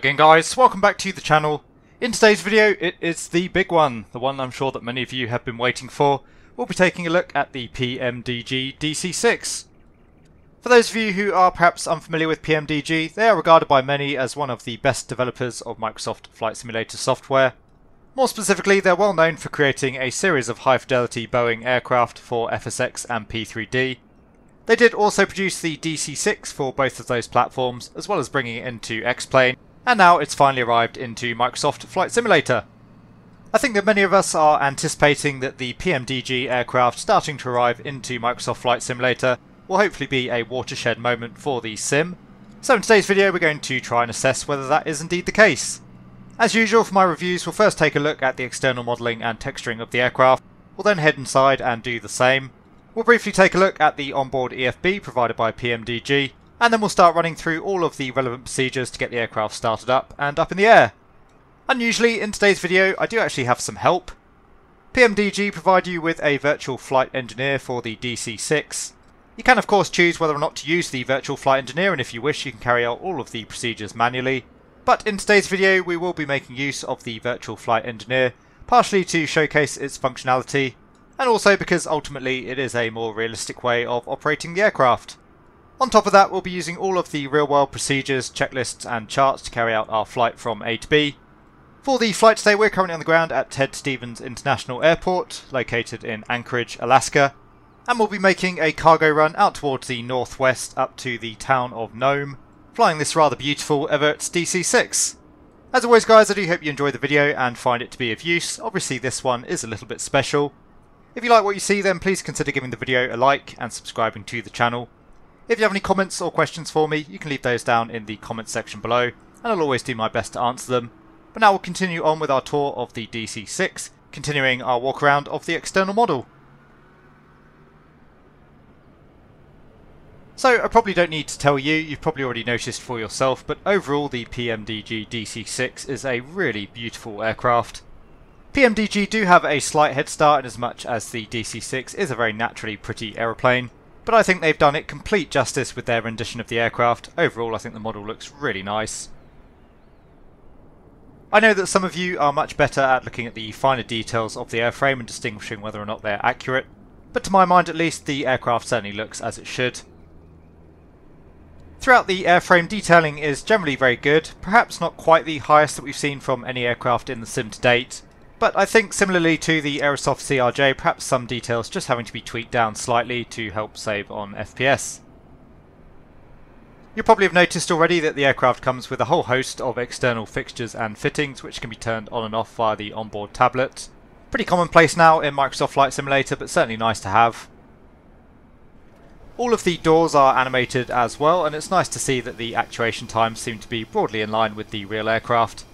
again guys, welcome back to the channel. In today's video it is the big one, the one I'm sure that many of you have been waiting for. We'll be taking a look at the PMDG DC6. For those of you who are perhaps unfamiliar with PMDG, they are regarded by many as one of the best developers of Microsoft Flight Simulator software. More specifically, they're well known for creating a series of high-fidelity Boeing aircraft for FSX and P3D, they did also produce the DC-6 for both of those platforms, as well as bringing it into X-Plane, and now it's finally arrived into Microsoft Flight Simulator. I think that many of us are anticipating that the PMDG aircraft starting to arrive into Microsoft Flight Simulator will hopefully be a watershed moment for the sim. So in today's video we're going to try and assess whether that is indeed the case. As usual for my reviews we'll first take a look at the external modelling and texturing of the aircraft, we'll then head inside and do the same, We'll briefly take a look at the onboard EFB provided by PMDG, and then we'll start running through all of the relevant procedures to get the aircraft started up and up in the air. Unusually, in today's video, I do actually have some help. PMDG provide you with a virtual flight engineer for the DC-6. You can of course choose whether or not to use the virtual flight engineer and if you wish you can carry out all of the procedures manually. But in today's video we will be making use of the virtual flight engineer, partially to showcase its functionality and also because ultimately it is a more realistic way of operating the aircraft. On top of that, we'll be using all of the real-world procedures, checklists and charts to carry out our flight from A to B. For the flight today, we're currently on the ground at Ted Stevens International Airport, located in Anchorage, Alaska, and we'll be making a cargo run out towards the northwest up to the town of Nome, flying this rather beautiful Everts DC-6. As always guys, I do hope you enjoy the video and find it to be of use. Obviously this one is a little bit special, if you like what you see then please consider giving the video a like and subscribing to the channel. If you have any comments or questions for me you can leave those down in the comments section below and I'll always do my best to answer them. But now we'll continue on with our tour of the DC-6, continuing our walk around of the external model. So I probably don't need to tell you, you've probably already noticed for yourself, but overall the PMDG DC-6 is a really beautiful aircraft. PMDG do have a slight head start in as much as the DC-6 is a very naturally pretty aeroplane, but I think they've done it complete justice with their rendition of the aircraft. Overall I think the model looks really nice. I know that some of you are much better at looking at the finer details of the airframe and distinguishing whether or not they're accurate, but to my mind at least the aircraft certainly looks as it should. Throughout the airframe detailing is generally very good, perhaps not quite the highest that we've seen from any aircraft in the sim to date, but I think similarly to the Aerosoft CRJ, perhaps some details just having to be tweaked down slightly to help save on FPS. You'll probably have noticed already that the aircraft comes with a whole host of external fixtures and fittings which can be turned on and off via the onboard tablet. Pretty commonplace now in Microsoft Flight Simulator but certainly nice to have. All of the doors are animated as well and it's nice to see that the actuation times seem to be broadly in line with the real aircraft.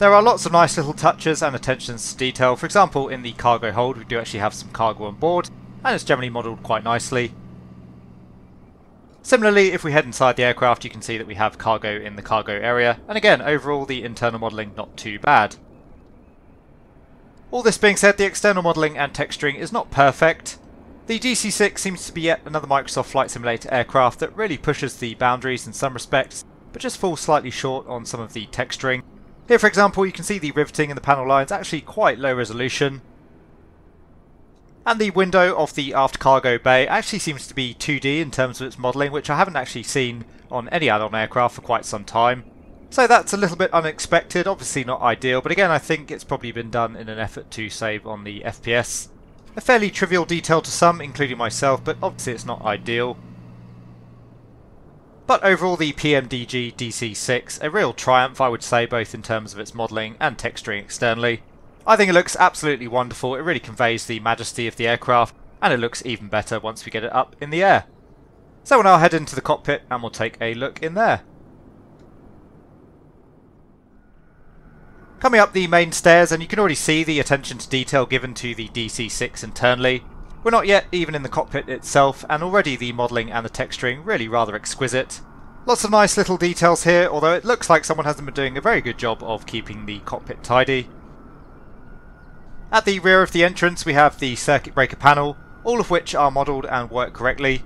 There are lots of nice little touches and attentions to detail. For example, in the cargo hold we do actually have some cargo on board, and it's generally modelled quite nicely. Similarly, if we head inside the aircraft you can see that we have cargo in the cargo area, and again, overall the internal modelling not too bad. All this being said, the external modelling and texturing is not perfect. The DC-6 seems to be yet another Microsoft Flight Simulator aircraft that really pushes the boundaries in some respects, but just falls slightly short on some of the texturing. Here for example you can see the riveting in the panel lines actually quite low resolution. And the window of the aft cargo bay actually seems to be 2D in terms of its modelling, which I haven't actually seen on any add-on aircraft for quite some time. So that's a little bit unexpected, obviously not ideal, but again I think it's probably been done in an effort to save on the FPS. A fairly trivial detail to some, including myself, but obviously it's not ideal. But overall the PMDG DC6, a real triumph I would say both in terms of its modelling and texturing externally. I think it looks absolutely wonderful, it really conveys the majesty of the aircraft and it looks even better once we get it up in the air. So we'll now head into the cockpit and we'll take a look in there. Coming up the main stairs and you can already see the attention to detail given to the DC6 internally. We're not yet even in the cockpit itself, and already the modelling and the texturing really rather exquisite. Lots of nice little details here, although it looks like someone hasn't been doing a very good job of keeping the cockpit tidy. At the rear of the entrance we have the circuit breaker panel, all of which are modelled and work correctly.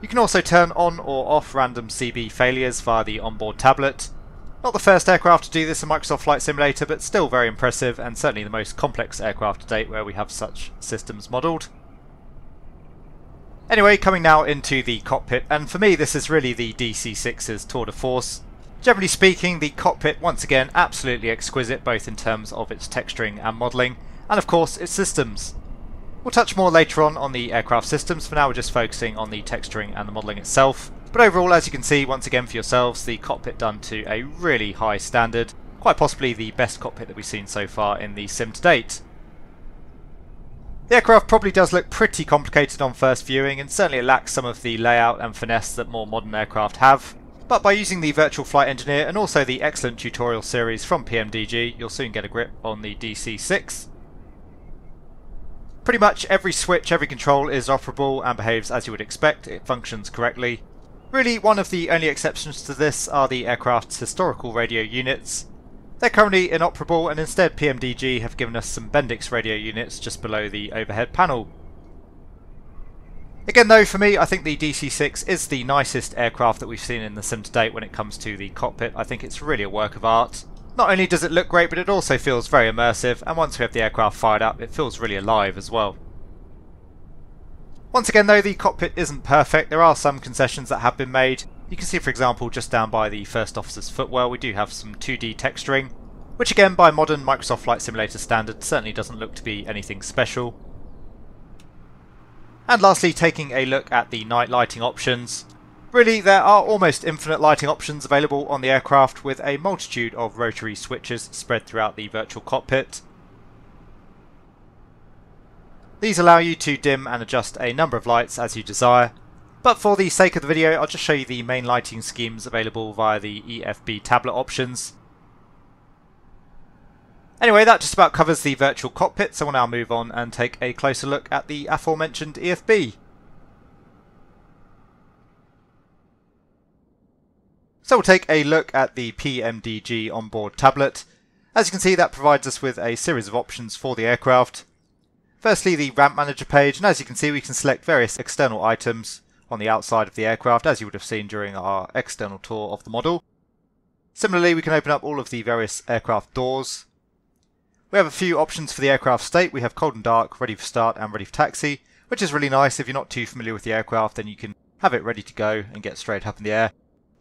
You can also turn on or off random CB failures via the onboard tablet. Not the first aircraft to do this in Microsoft Flight Simulator, but still very impressive and certainly the most complex aircraft to date where we have such systems modelled. Anyway, coming now into the cockpit, and for me this is really the DC-6's tour de force. Generally speaking, the cockpit, once again, absolutely exquisite both in terms of its texturing and modelling, and of course its systems. We'll touch more later on on the aircraft systems, for now we're just focusing on the texturing and the modelling itself. But overall, as you can see, once again for yourselves, the cockpit done to a really high standard, quite possibly the best cockpit that we've seen so far in the sim to date. The aircraft probably does look pretty complicated on first viewing and certainly it lacks some of the layout and finesse that more modern aircraft have. But by using the Virtual Flight Engineer and also the excellent tutorial series from PMDG, you'll soon get a grip on the DC-6. Pretty much every switch, every control is operable and behaves as you would expect, it functions correctly. Really, one of the only exceptions to this are the aircraft's historical radio units, they're currently inoperable and instead PMDG have given us some Bendix radio units just below the overhead panel. Again though, for me, I think the DC-6 is the nicest aircraft that we've seen in the sim to date when it comes to the cockpit. I think it's really a work of art. Not only does it look great, but it also feels very immersive, and once we have the aircraft fired up, it feels really alive as well. Once again though, the cockpit isn't perfect. There are some concessions that have been made, you can see for example just down by the first officer's footwell we do have some 2D texturing, which again by modern Microsoft Flight Simulator standards certainly doesn't look to be anything special. And lastly taking a look at the night lighting options. Really there are almost infinite lighting options available on the aircraft with a multitude of rotary switches spread throughout the virtual cockpit. These allow you to dim and adjust a number of lights as you desire, but for the sake of the video, I'll just show you the main lighting schemes available via the EFB tablet options. Anyway, that just about covers the virtual cockpit, so we'll now move on and take a closer look at the aforementioned EFB. So we'll take a look at the PMDG onboard tablet. As you can see, that provides us with a series of options for the aircraft. Firstly, the ramp manager page, and as you can see, we can select various external items on the outside of the aircraft, as you would have seen during our external tour of the model. Similarly, we can open up all of the various aircraft doors. We have a few options for the aircraft state. We have cold and dark, ready for start and ready for taxi, which is really nice. If you're not too familiar with the aircraft, then you can have it ready to go and get straight up in the air.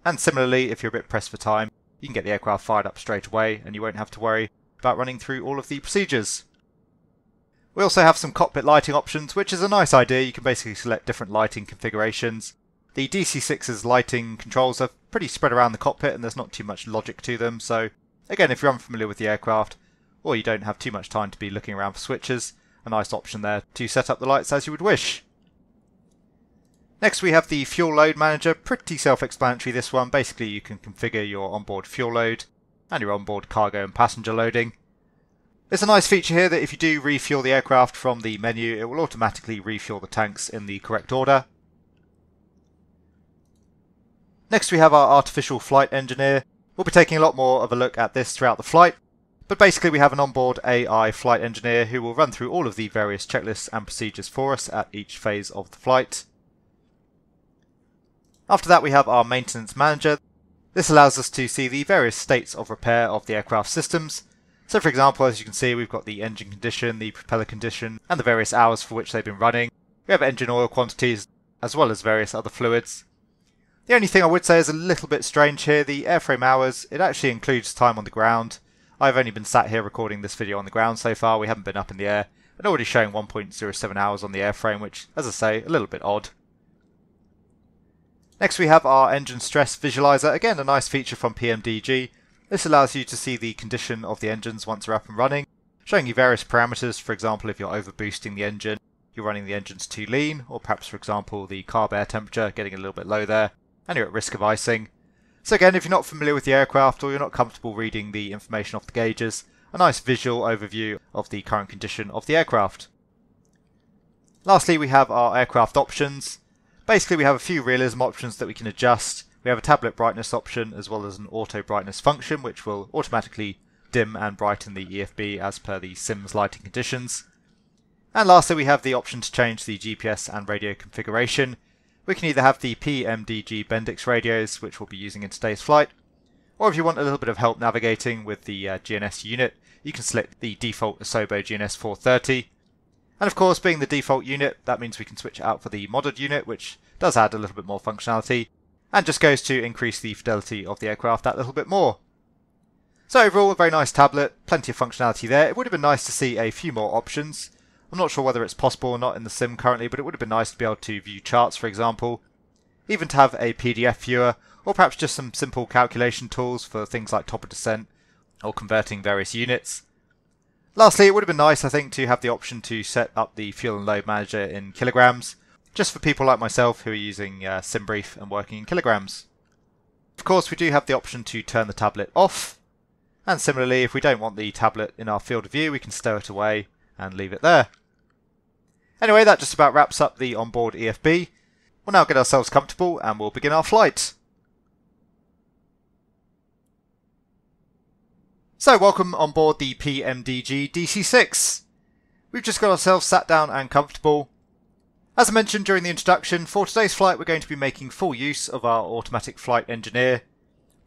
And similarly, if you're a bit pressed for time, you can get the aircraft fired up straight away and you won't have to worry about running through all of the procedures. We also have some cockpit lighting options, which is a nice idea. You can basically select different lighting configurations. The DC-6's lighting controls are pretty spread around the cockpit and there's not too much logic to them, so again, if you're unfamiliar with the aircraft, or you don't have too much time to be looking around for switches, a nice option there to set up the lights as you would wish. Next we have the fuel load manager, pretty self-explanatory this one. Basically you can configure your onboard fuel load and your onboard cargo and passenger loading. It's a nice feature here that if you do refuel the aircraft from the menu, it will automatically refuel the tanks in the correct order. Next we have our artificial flight engineer. We'll be taking a lot more of a look at this throughout the flight, but basically we have an onboard AI flight engineer who will run through all of the various checklists and procedures for us at each phase of the flight. After that we have our maintenance manager. This allows us to see the various states of repair of the aircraft systems, so for example, as you can see, we've got the engine condition, the propeller condition, and the various hours for which they've been running. We have engine oil quantities, as well as various other fluids. The only thing I would say is a little bit strange here, the airframe hours, it actually includes time on the ground. I've only been sat here recording this video on the ground so far, we haven't been up in the air, and already showing 1.07 hours on the airframe, which, as I say, a little bit odd. Next we have our engine stress visualizer, again a nice feature from PMDG, this allows you to see the condition of the engines once they're up and running, showing you various parameters, for example if you're overboosting the engine, you're running the engines too lean, or perhaps for example the carb air temperature getting a little bit low there, and you're at risk of icing. So again, if you're not familiar with the aircraft or you're not comfortable reading the information off the gauges, a nice visual overview of the current condition of the aircraft. Lastly, we have our aircraft options. Basically, we have a few realism options that we can adjust, we have a tablet brightness option as well as an auto brightness function which will automatically dim and brighten the EFB as per the Sims lighting conditions. And lastly we have the option to change the GPS and radio configuration. we can either have the PMDG Bendix radios, which we'll be using in today's flight, or if you want a little bit of help navigating with the uh, GNS unit, you can select the default Asobo GNS 430. And of course, being the default unit, that means we can switch out for the modded unit, which does add a little bit more functionality, and just goes to increase the fidelity of the aircraft that little bit more. So overall, a very nice tablet, plenty of functionality there. It would have been nice to see a few more options. I'm not sure whether it's possible or not in the sim currently, but it would have been nice to be able to view charts, for example, even to have a PDF viewer, or perhaps just some simple calculation tools for things like top of descent or converting various units. Lastly, it would have been nice, I think, to have the option to set up the fuel and load manager in kilograms, just for people like myself who are using uh, SimBrief and working in kilograms. Of course, we do have the option to turn the tablet off, and similarly, if we don't want the tablet in our field of view, we can stow it away and leave it there. Anyway, that just about wraps up the onboard EFB. We'll now get ourselves comfortable and we'll begin our flight. So, welcome on board the PMDG DC6. We've just got ourselves sat down and comfortable. As I mentioned during the introduction, for today's flight we're going to be making full use of our automatic flight engineer.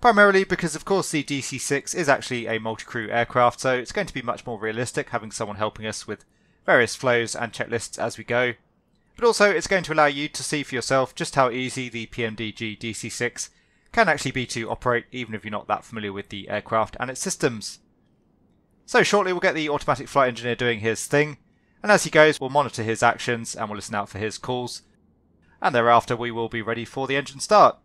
Primarily because of course the DC6 is actually a multi-crew aircraft, so it's going to be much more realistic having someone helping us with various flows and checklists as we go. But also it's going to allow you to see for yourself just how easy the PMDG DC6 can actually be to operate even if you're not that familiar with the aircraft and its systems. So shortly we'll get the automatic flight engineer doing his thing, and as he goes we'll monitor his actions and we'll listen out for his calls, and thereafter we will be ready for the engine start.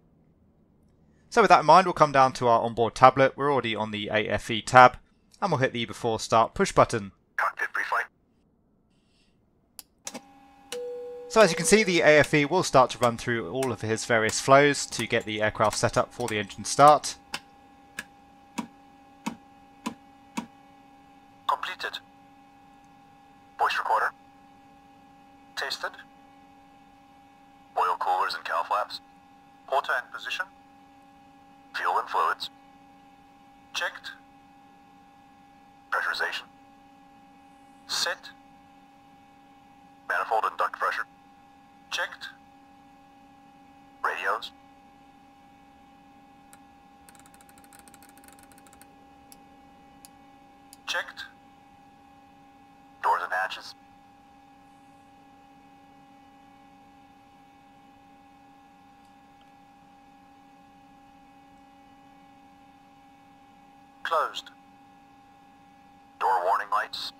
So with that in mind we'll come down to our onboard tablet, we're already on the AFE tab, and we'll hit the before start push button. Cockpit brief line. So as you can see, the AFE will start to run through all of his various flows to get the aircraft set up for the engine start. Completed. Voice recorder. Tasted. Oil coolers and cowl flaps. Porter and position. Fuel and fluids. Checked. Pressurization. Set. Manifold and duct pressure. Checked. Radios. Checked. Hatches. Closed. Door warning lights.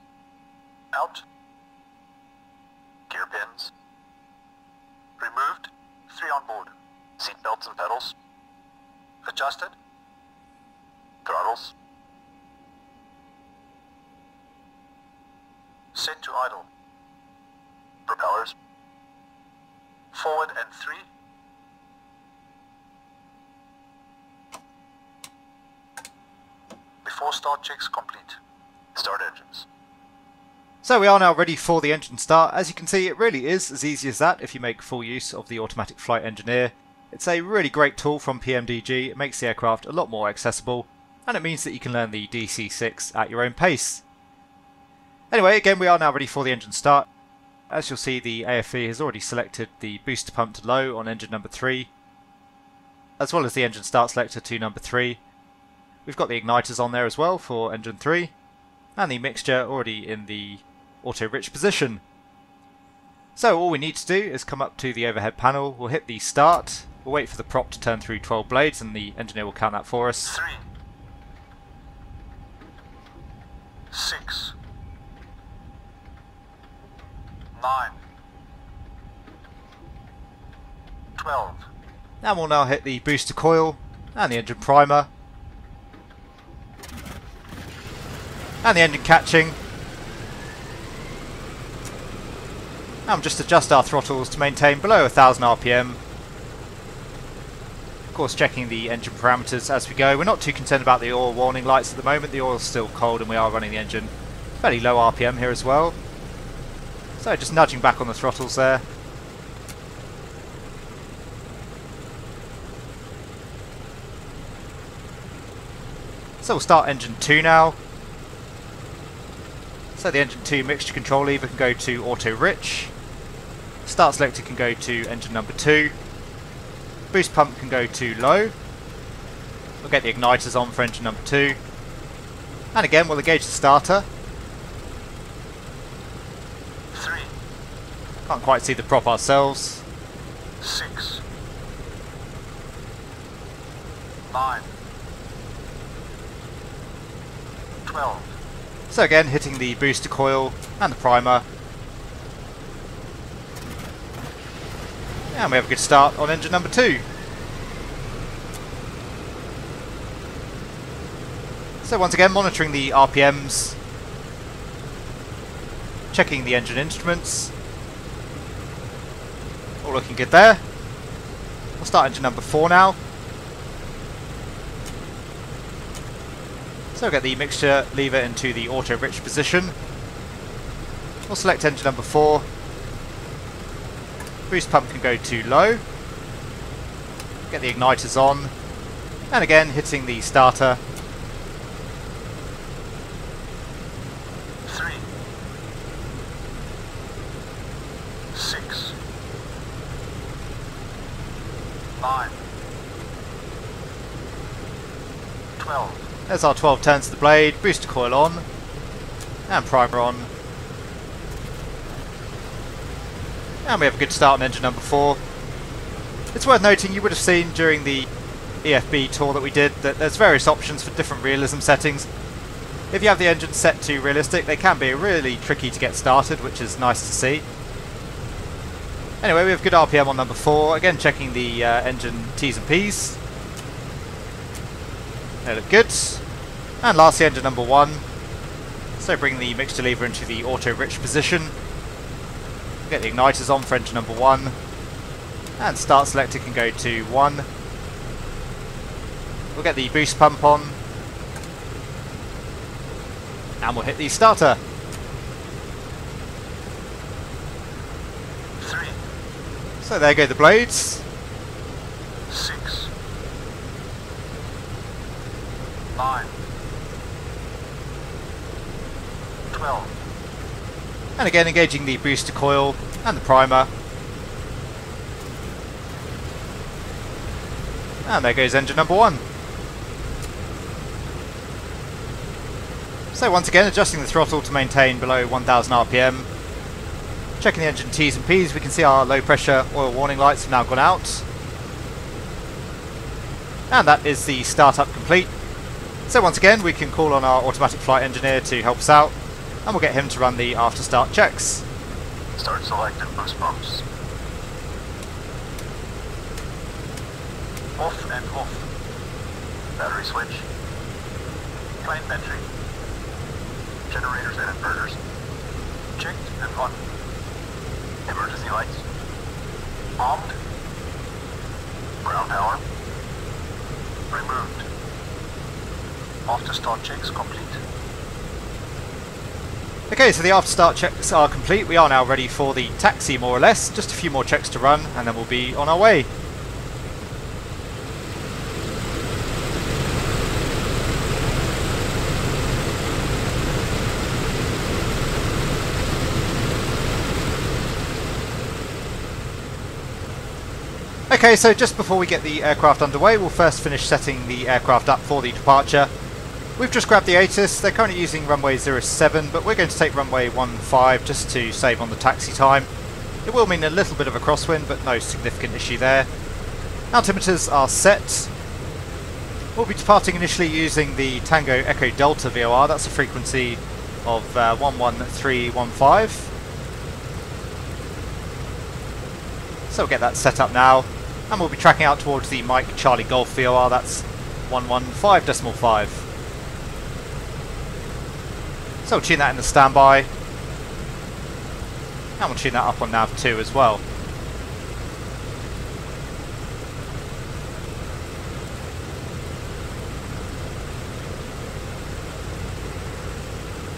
Out. Gear pins. Removed. Three on board. Seat belts and pedals. Adjusted. Throttles. Set to idle. Propellers. Forward and three. Before start checks complete. Start engines. So we are now ready for the engine start. As you can see, it really is as easy as that if you make full use of the automatic flight engineer. It's a really great tool from PMDG, it makes the aircraft a lot more accessible, and it means that you can learn the DC-6 at your own pace. Anyway, again we are now ready for the engine start. As you'll see, the AFE has already selected the booster pump to low on engine number 3, as well as the engine start selector to number 3. We've got the igniters on there as well for engine 3, and the mixture already in the auto rich position. So all we need to do is come up to the overhead panel, we'll hit the start, we'll wait for the prop to turn through 12 blades and the engineer will count that for us. Three. Six. Nine. Twelve. And we'll now hit the booster coil and the engine primer. And the engine catching. And just adjust our throttles to maintain below 1000 RPM. Of course checking the engine parameters as we go. We're not too concerned about the oil warning lights at the moment. The oil's still cold and we are running the engine fairly low RPM here as well. So just nudging back on the throttles there. So we'll start engine 2 now. So the engine 2 mixture control lever can go to auto rich. Start selector can go to engine number 2. Boost pump can go to low. We'll get the igniters on for engine number 2. And again we'll engage the starter. Can't quite see the prop ourselves. six, nine, twelve, So again hitting the booster coil and the primer. And we have a good start on engine number 2. So once again monitoring the RPMs, checking the engine instruments. Looking good there. We'll start engine number 4 now. So get the mixture lever into the auto rich position. We'll select engine number 4. Boost pump can go to low. Get the igniters on. And again hitting the starter. There's our 12 turns to the blade, booster coil on, and primer on. And we have a good start on engine number 4. It's worth noting you would have seen during the EFB tour that we did that there's various options for different realism settings. If you have the engine set to realistic, they can be really tricky to get started, which is nice to see. Anyway, we have good RPM on number 4, again checking the uh, engine T's and P's. They look good. And lastly, engine number one. So bring the mixture lever into the auto rich position. Get the igniters on for engine number one. And start selector can go to one. We'll get the boost pump on. And we'll hit the starter. three, So there go the blades. six, nine, twelve, And again engaging the booster coil and the primer. And there goes engine number one. So once again adjusting the throttle to maintain below 1000 RPM. Checking the engine T's and P's, we can see our low pressure oil warning lights have now gone out. And that is the startup complete. So once again we can call on our automatic flight engineer to help us out and we'll get him to run the after start checks. start selected boost pumps. Off and off. Battery switch. Plane entry. Generators and inverters. Checked and on. Emergency lights. Armed. Ground power. Removed. After start checks complete. Okay, so the after start checks are complete. We are now ready for the taxi more or less. Just a few more checks to run and then we'll be on our way. Okay, so just before we get the aircraft underway, we'll first finish setting the aircraft up for the departure. We've just grabbed the ATIS, they're currently using runway 07, but we're going to take runway 15 just to save on the taxi time. It will mean a little bit of a crosswind, but no significant issue there. Altimeters are set. We'll be departing initially using the Tango Echo Delta VOR, that's a frequency of uh, 11315. So we'll get that set up now, and we'll be tracking out towards the Mike Charlie Golf VOR, that's 115.5. So we'll tune that in the standby. And we'll tune that up on nav 2 as well.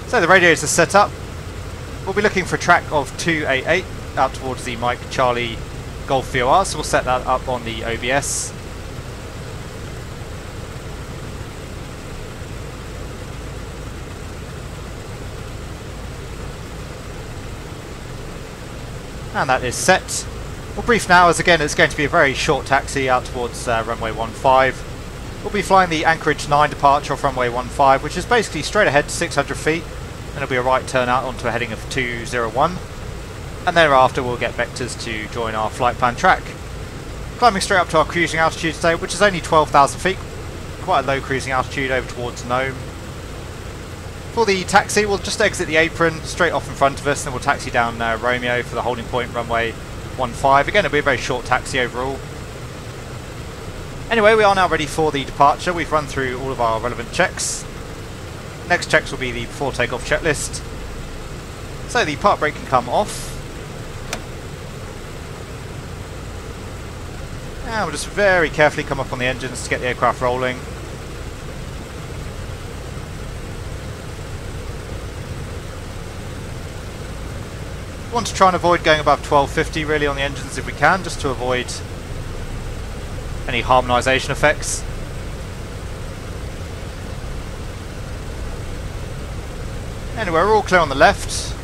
So the radios are set up. We'll be looking for a track of 288 out towards the Mike Charlie Golf VOR, so we'll set that up on the OBS. And that is set. We'll brief now as again it's going to be a very short taxi out towards uh, runway 15. We'll be flying the Anchorage 9 departure off runway 15 which is basically straight ahead to 600 feet and it'll be a right turn out onto a heading of 201 and thereafter we'll get vectors to join our flight plan track. Climbing straight up to our cruising altitude today which is only 12,000 feet, quite a low cruising altitude over towards Nome. For the taxi we'll just exit the apron straight off in front of us and we'll taxi down uh, Romeo for the holding point runway 15. Again, it'll be a very short taxi overall. Anyway, we are now ready for the departure. We've run through all of our relevant checks. Next checks will be the before takeoff checklist. So the part brake can come off. And we'll just very carefully come up on the engines to get the aircraft rolling. Want to try and avoid going above 1250 really on the engines if we can, just to avoid any harmonisation effects. Anyway, we're all clear on the left.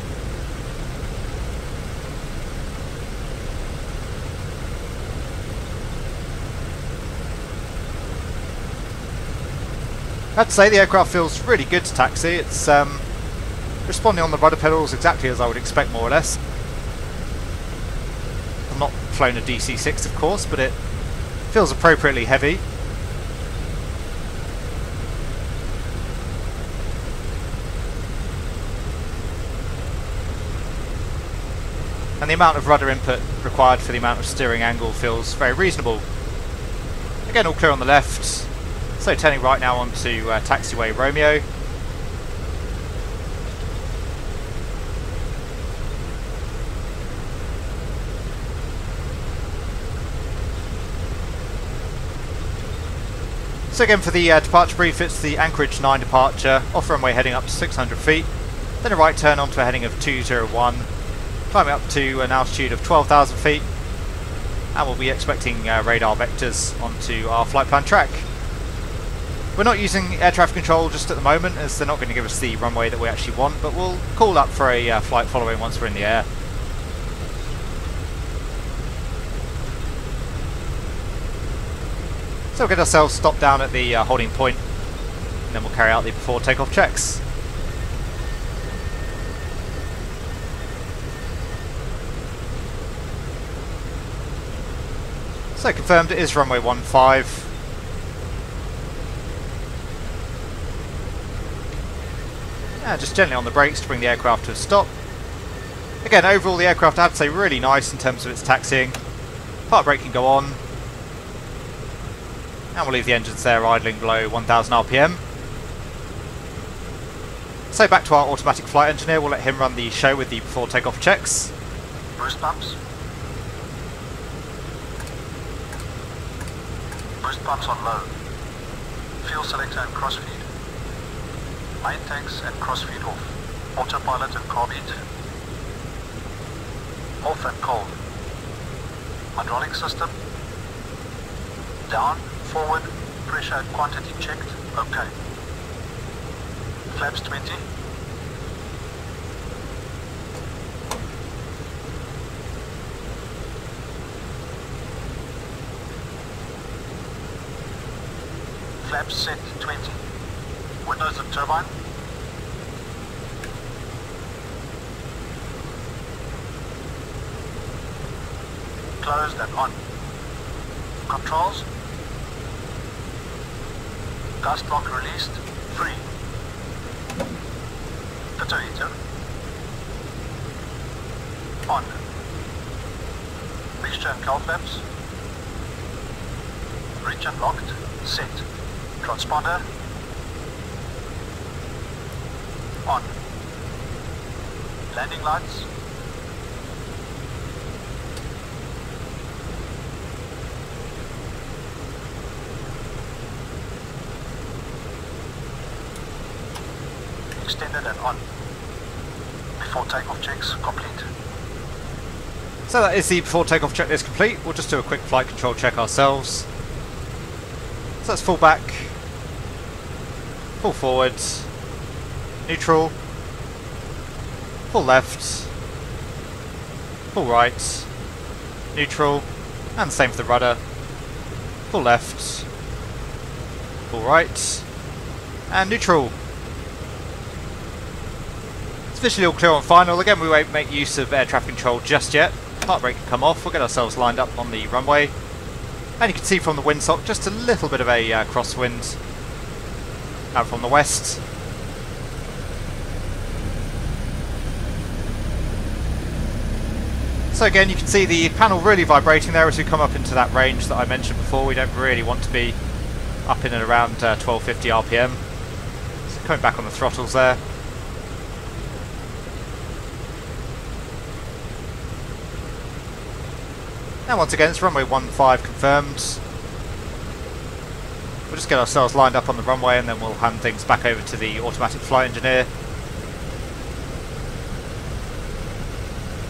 I'd say the aircraft feels really good to taxi. It's um, responding on the rudder pedals exactly as I would expect more or less. I've not flown a DC-6 of course, but it feels appropriately heavy. And the amount of rudder input required for the amount of steering angle feels very reasonable. Again, all clear on the left. So turning right now onto uh, taxiway Romeo. So again for the uh, departure brief. It's the Anchorage 9 departure, off runway heading up to 600 feet, then a right turn onto a heading of 201, climbing up to an altitude of 12,000 feet, and we'll be expecting uh, radar vectors onto our flight plan track. We're not using air traffic control just at the moment as they're not going to give us the runway that we actually want, but we'll call up for a uh, flight following once we're in the air. So we'll get ourselves stopped down at the uh, holding point and then we'll carry out the before takeoff checks. So confirmed it is runway 15. Yeah, just gently on the brakes to bring the aircraft to a stop. Again, overall the aircraft I have to say really nice in terms of its taxiing. Part brake can go on, and we'll leave the engines there idling below 1000 RPM. So back to our automatic flight engineer, we'll let him run the show with the before takeoff checks. Boost pumps. Boost pumps on low. Fuel selector and crossfeed. Main tanks and crossfeed off. Autopilot and carb heat. Off and cold. Hydraulic system. Down forward, pressure quantity checked, okay. Flaps 20. Flaps set 20. Windows and turbine. Closed and on. Controls Gust lock released. Free. Detonator. On. Mixture and cowl flaps. Reach unlocked. Set. Transponder. On. Landing lights. extended and on. Before takeoff checks complete. So that is the before takeoff checklist complete. We'll just do a quick flight control check ourselves. So let's full back, pull forward, neutral, pull left, pull right, neutral, and same for the rudder, Pull left, pull right, and neutral. It's visually all clear on final. Again, we won't make use of air traffic control just yet. Can come off. We'll get ourselves lined up on the runway. And you can see from the windsock just a little bit of a uh, crosswind out from the west. So again, you can see the panel really vibrating there as we come up into that range that I mentioned before. We don't really want to be up in and around uh, 1250 RPM. So coming back on the throttles there. And once again, it's runway 15 confirmed. We'll just get ourselves lined up on the runway and then we'll hand things back over to the automatic flight engineer.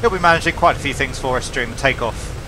He'll be managing quite a few things for us during the takeoff.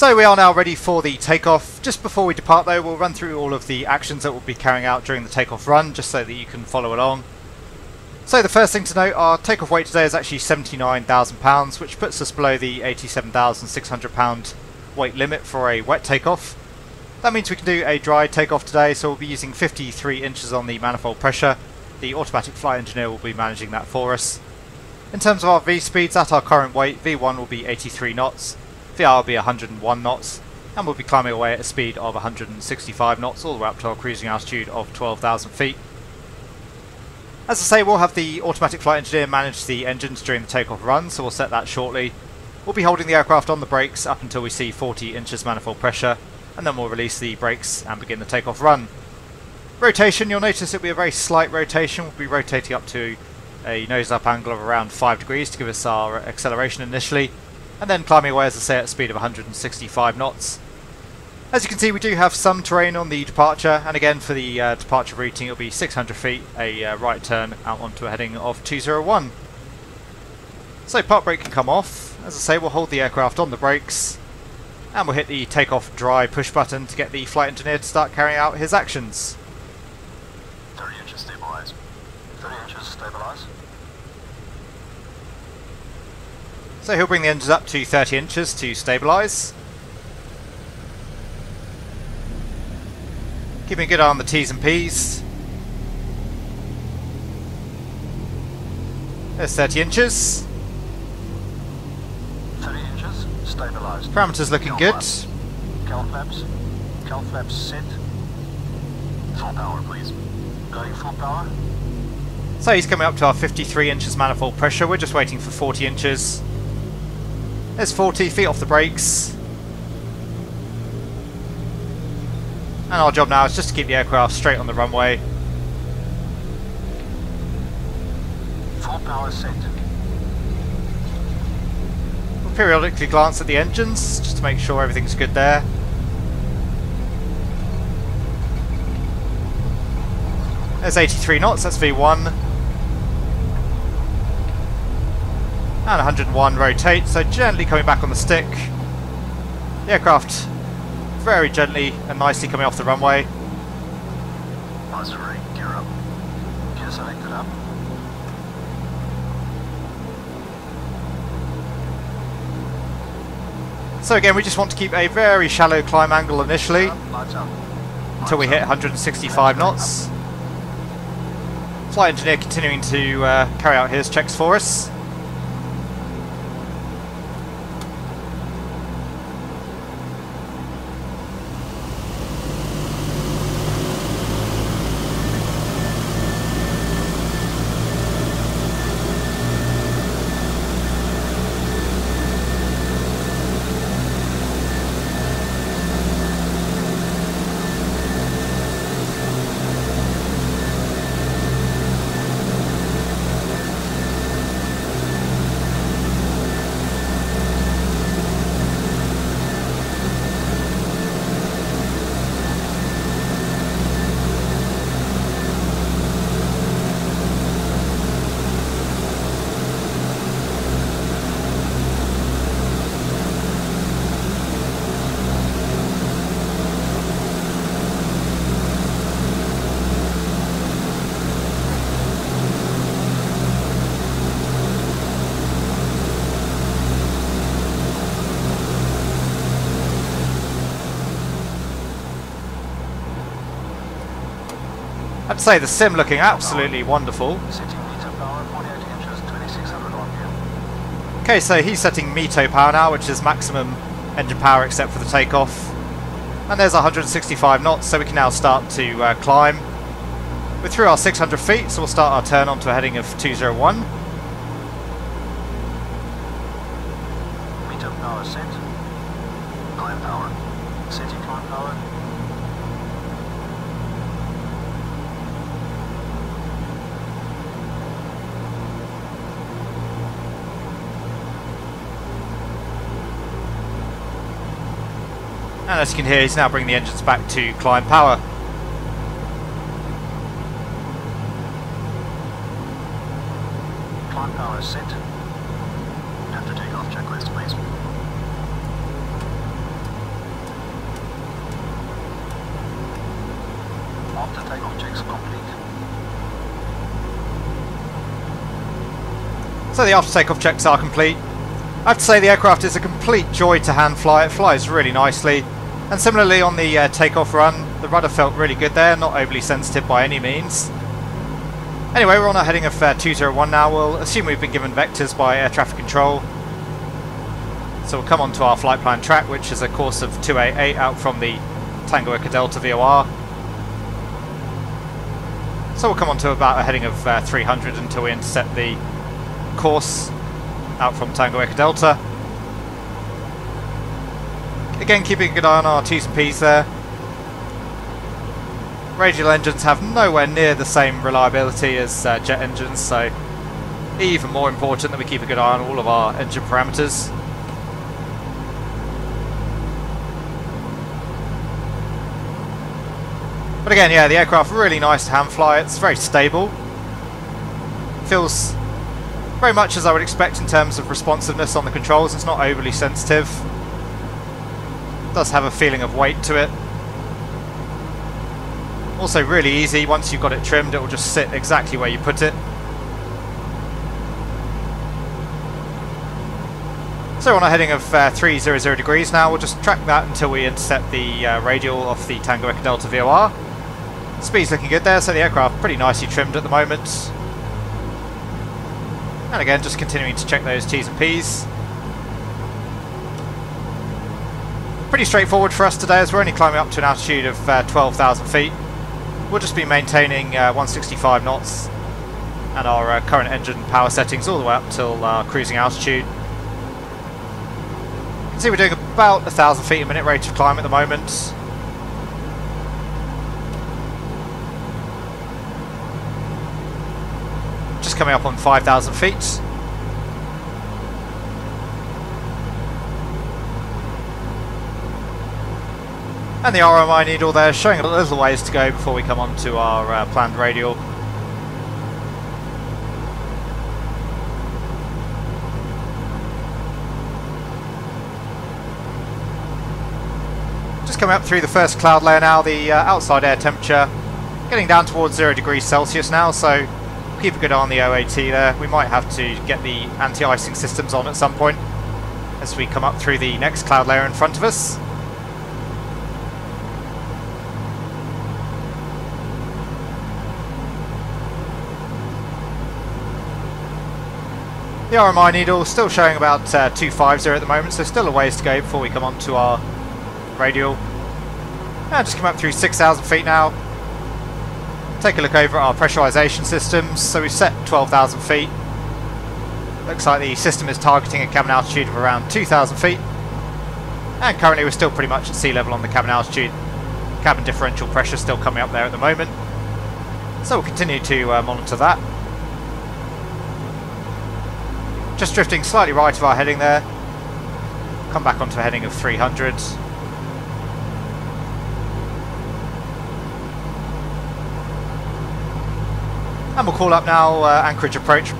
So we are now ready for the takeoff. Just before we depart though, we'll run through all of the actions that we'll be carrying out during the takeoff run, just so that you can follow along. So the first thing to note, our takeoff weight today is actually £79,000, which puts us below the £87,600 weight limit for a wet takeoff. That means we can do a dry takeoff today, so we'll be using 53 inches on the manifold pressure. The automatic flight engineer will be managing that for us. In terms of our V speeds, at our current weight, V1 will be 83 knots, VR will be 101 knots, and we'll be climbing away at a speed of 165 knots all the way up to our cruising altitude of 12,000 feet. As I say, we'll have the automatic flight engineer manage the engines during the takeoff run, so we'll set that shortly. We'll be holding the aircraft on the brakes up until we see 40 inches manifold pressure, and then we'll release the brakes and begin the takeoff run. Rotation, you'll notice it'll be a very slight rotation. We'll be rotating up to a nose-up angle of around 5 degrees to give us our acceleration initially, and then climbing away as I say at a speed of 165 knots. As you can see we do have some terrain on the departure and again for the uh, departure routing it'll be 600 feet, a uh, right turn out onto a heading of 201. So park brake can come off, as I say we'll hold the aircraft on the brakes and we'll hit the takeoff dry push button to get the flight engineer to start carrying out his actions. 30 inches stabilize. 30 inches stabilize. So he'll bring the engines up to 30 inches to stabilise. Keeping a good eye on the T's and P's. There's 30 inches. 30 inches stabilized. Parameters looking good. Cowl flaps. Cowl flaps set. Full power, please. Going full power. So he's coming up to our 53 inches manifold pressure. We're just waiting for 40 inches. There's 40 feet off the brakes. And our job now is just to keep the aircraft straight on the runway. Full power set. We'll periodically glance at the engines just to make sure everything's good there. There's 83 knots, that's V1. And 101 rotate, so gently coming back on the stick. The aircraft very gently and nicely coming off the runway. Buzz ring, gear up. Gear selected up. So again, we just want to keep a very shallow climb angle initially Up, lights up. until we hit 165 knots. Flight engineer continuing to uh, carry out his checks for us. I'd say the sim looking absolutely wonderful. Setting METO power 48 inches, 2600 RPM. Okay, so he's setting METO power now, which is maximum engine power except for the takeoff. And there's 165 knots, so we can now start to uh, climb. We're through our 600 feet, so we'll start our turn onto a heading of 201. METO power set. Climb power. Setting climb power. And as you can hear, he's now bringing the engines back to climb power. Climb power set. After takeoff checklist, please. After takeoff checks complete. So the after takeoff checks are complete. I have to say the aircraft is a complete joy to hand fly. It flies really nicely. And similarly on the uh, takeoff run, the rudder felt really good there, not overly sensitive by any means. Anyway, we're on a heading of uh, 201 now. We'll assume we've been given vectors by air traffic control. So we'll come onto our flight plan track, which is a course of 288 out from the Tango Echo Delta VOR. So we'll come on to about a heading of uh, 300 until we intercept the course out from Tango Echo Delta. Again, keeping a good eye on our T's and P's there. Radial engines have nowhere near the same reliability as uh, jet engines, so even more important that we keep a good eye on all of our engine parameters. But again, yeah, the aircraft really nice to hand fly. It's very stable. Feels very much as I would expect in terms of responsiveness on the controls. It's not overly sensitive. Does have a feeling of weight to it. Also really easy, once you've got it trimmed it will just sit exactly where you put it. So on a heading of uh, 300 degrees now, we'll just track that until we intercept the uh, radial off the Tango Echo Delta VOR. Speed's looking good there, so the aircraft pretty nicely trimmed at the moment. And again, just continuing to check those T's and P's. Pretty straightforward for us today as we're only climbing up to an altitude of uh, 12,000 feet. We'll just be maintaining uh, 165 knots and our uh, current engine power settings all the way up till our cruising altitude. You can see we're doing about 1,000 feet a minute rate of climb at the moment. Just coming up on 5,000 feet. And the RMI needle there showing a little ways to go before we come on to our uh, planned radial. Just coming up through the first cloud layer now, the uh, outside air temperature getting down towards 0 degrees Celsius now, so keep a good eye on the OAT there. We might have to get the anti-icing systems on at some point as we come up through the next cloud layer in front of us. The RMI needle still showing about uh, 250 at the moment, so still a ways to go before we come on to our radial. And just come up through 6,000 feet now. Take a look over our pressurization systems. So we've set 12,000 feet. Looks like the system is targeting a cabin altitude of around 2,000 feet. And currently we're still pretty much at sea level on the cabin altitude. Cabin differential pressure still coming up there at the moment. So we'll continue to uh, monitor that. Just drifting slightly right of our heading there. Come back onto a heading of 300. And we'll call up now uh, anchorage approach.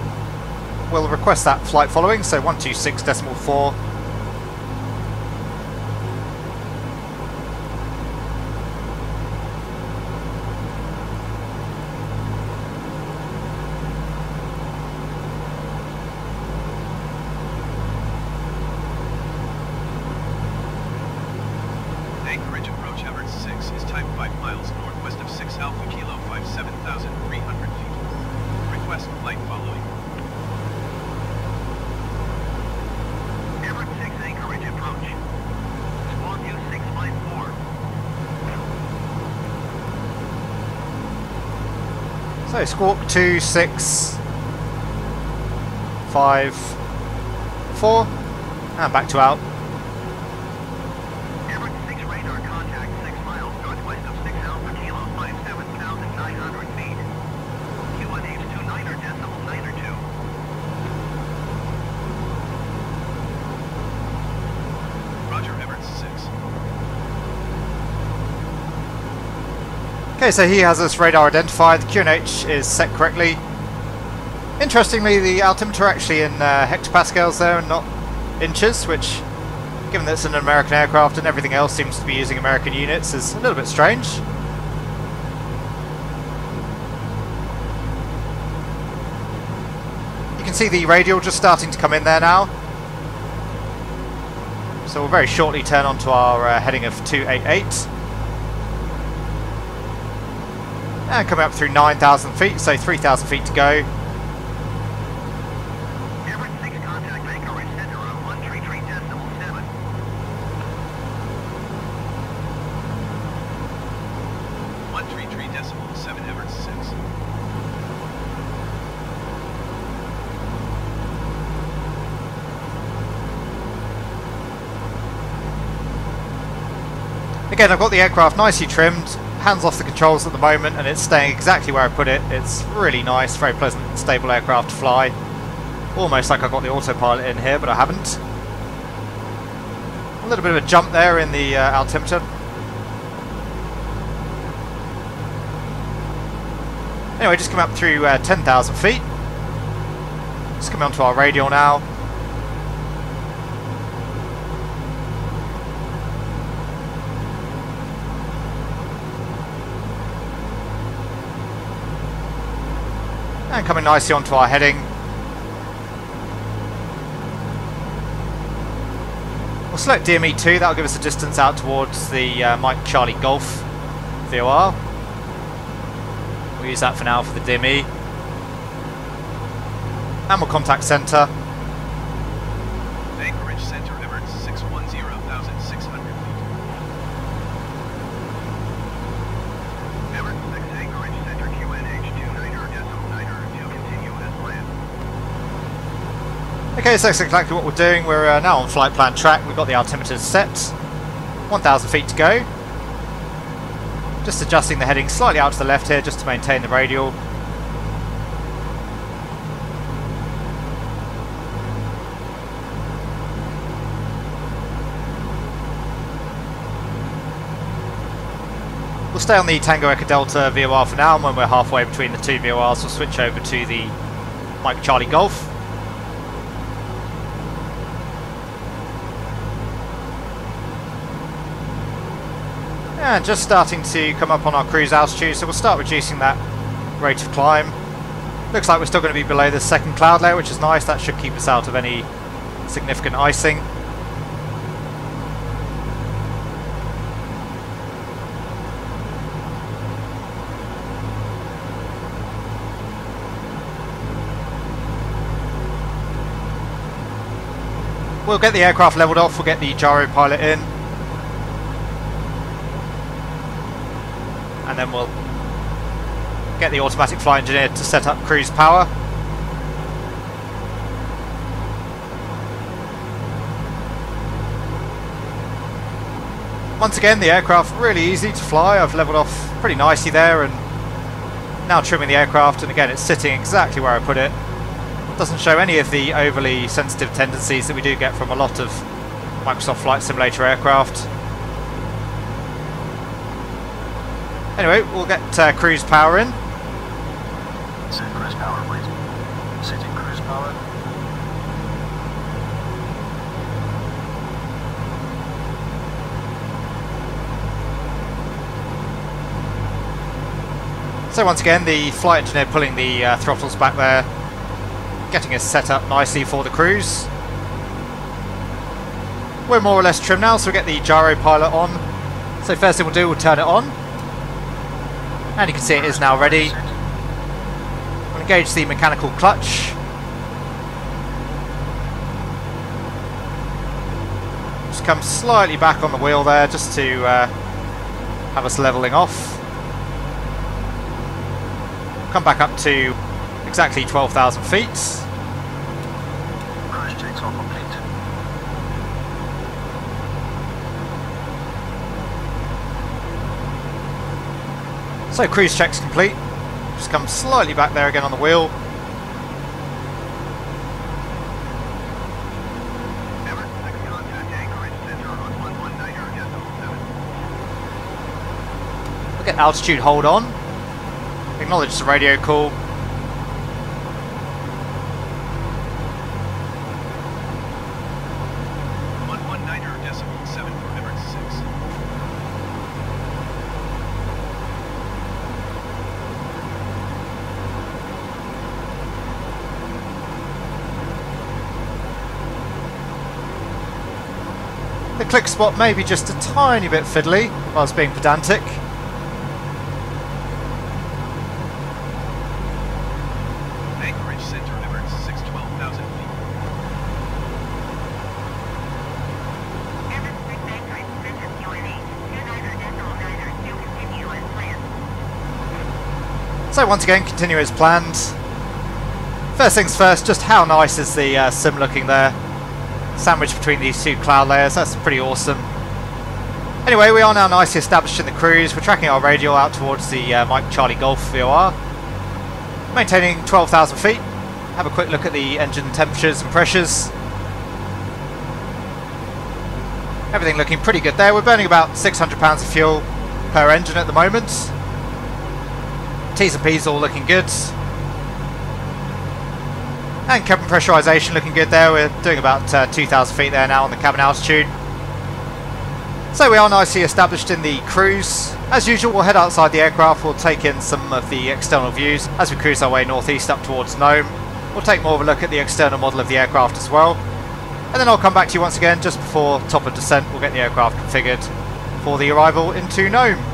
We'll request that flight following, so 126.4. Anchorage approach Everett 6 is type 5 miles northwest of 6 Alpha Kilo 57000. So squawk two six five four and back to out. Everett 6 radar contact 6 miles northwest of 6 Alpha Kilo 57,900 feet. QNH 29er decimal 92. Roger, Everett 6. Okay, so he has this radar identified. The QNH is set correctly. Interestingly, the altimeter actually in uh, hectopascals there and not inches, which, given that it's an American aircraft and everything else seems to be using American units, is a little bit strange. You can see the radial just starting to come in there now. So we'll very shortly turn onto our uh, heading of 288. Ah, and coming up through 9,000 feet, so 3,000 feet to go. Everett 6 contact Anchorage Center on 133 decimal 7. One three three decimal seven Everett six. Again, I've got the aircraft nicely trimmed, hands off the controls at the moment, and it's staying exactly where I put it. It's really nice, very pleasant, and stable aircraft to fly. Almost like I've got the autopilot in here, but I haven't. A little bit of a jump there in the uh, altimeter. Anyway, just come up through uh, 10,000 feet. Just coming onto our radial now. And coming nicely onto our heading. We'll select DME 2, that'll give us a distance out towards the uh, Mike Charlie Golf VOR. We'll use that for now for the DME. And we'll contact centre. Anchorage Center Everett 610,600 feet. Everett 6 Anchorage Center QNH 29er decimal 9er to continue as planned. Okay, so that's exactly what we're doing. We're uh, now on flight plan track. We've got the altimeters set. 1,000 feet to go. Just adjusting the heading slightly out to the left here just to maintain the radial. We'll stay on the Tango Echo Delta VOR for now, and when we're halfway between the two VORs, we'll switch over to the Mike Charlie Golf. Just starting to come up on our cruise altitude, so we'll start reducing that rate of climb. Looks like we're still going to be below the second cloud layer, which is nice. That should keep us out of any significant icing. We'll get the aircraft leveled off, we'll get the gyro pilot in. Then we'll get the automatic flight engineer to set up cruise power. Once again, the aircraft really easy to fly. I've leveled off pretty nicely there and now trimming the aircraft and again it's sitting exactly where I put it. Doesn't show any of the overly sensitive tendencies that we do get from a lot of Microsoft Flight Simulator aircraft. Anyway, we'll get uh, cruise power in. Set cruise power, please. Setting cruise power. So once again, the flight engineer pulling the uh, throttles back there, getting us set up nicely for the cruise. We're more or less trim now, so we get the gyro pilot on. So first thing we'll do, we'll turn it on. And you can see it is now ready. Engage the mechanical clutch. Just come slightly back on the wheel there, just to uh, have us levelling off. Come back up to exactly 12,000 feet. Cruise checks are complete. So cruise checks complete. Just come slightly back there again on the wheel. Everett, next contact Anchorage Center on 119er decimal 7. We'll get altitude hold on. Acknowledge the radio call. One one niner decimal seven for Everett six. The click spot may be just a tiny bit fiddly, was being pedantic. Anchorage Center, Everett six twelve thousand feet. Everett Six Anchorage Center QNH, two niner decimal niner to continue as planned. So once again, continue as planned. First things first, just how nice is the uh, sim looking there? Sandwiched between these two cloud layers, that's pretty awesome. Anyway, we are now nicely established in the cruise. We're tracking our radial out towards the uh, Mike Charlie Golf VOR. Maintaining 12,000 feet. Have a quick look at the engine temperatures and pressures. Everything looking pretty good there. We're burning about 600 pounds of fuel per engine at the moment. T's and P's all looking good. And cabin pressurisation looking good there. We're doing about uh, 2,000 feet there now on the cabin altitude. So we are nicely established in the cruise. As usual, we'll head outside the aircraft. We'll take in some of the external views as we cruise our way northeast up towards Nome. We'll take more of a look at the external model of the aircraft as well. And then I'll come back to you once again just before top of descent. We'll get the aircraft configured for the arrival into Nome.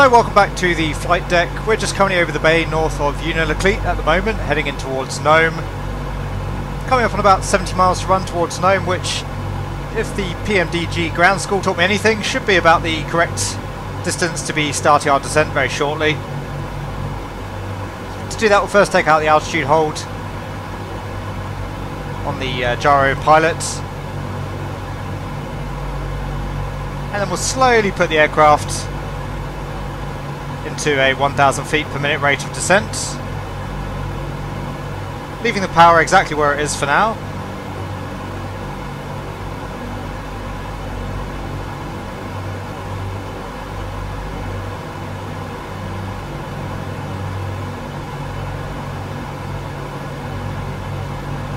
So welcome back to the flight deck. We're just coming over the bay north of Unalakleet at the moment, heading in towards Nome. Coming up on about 70 miles to run towards Nome, which, if the PMDG ground school taught me anything, should be about the correct distance to be starting our descent very shortly. To do that, we'll first take out the altitude hold on the uh, gyro pilot. And then we'll slowly put the aircraft into a 1000 feet per minute rate of descent. Leaving the power exactly where it is for now.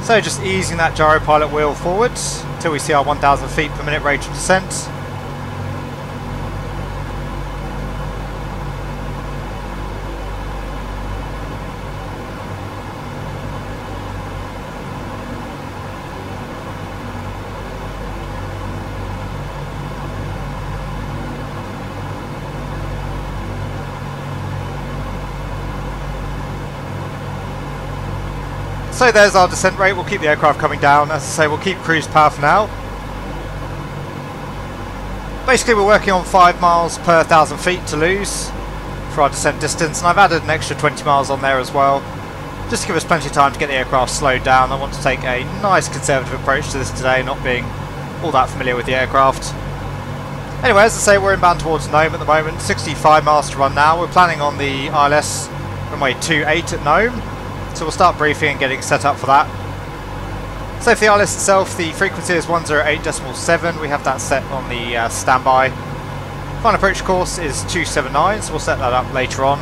So just easing that gyro pilot wheel forwards until we see our 1000 feet per minute rate of descent. So there's our descent rate, we'll keep the aircraft coming down. As I say, we'll keep cruise for now. Basically we're working on 5 miles per 1000 feet to lose for our descent distance and I've added an extra 20 miles on there as well just to give us plenty of time to get the aircraft slowed down. I want to take a nice conservative approach to this today, not being all that familiar with the aircraft. Anyway, as I say, we're inbound towards Nome at the moment, 65 miles to run now. We're planning on the ILS runway 28 at Nome, so we'll start briefing and getting set up for that. So for the ILS itself, the frequency is 108.7. We have that set on the uh, standby. Final approach course is 279, so we'll set that up later on.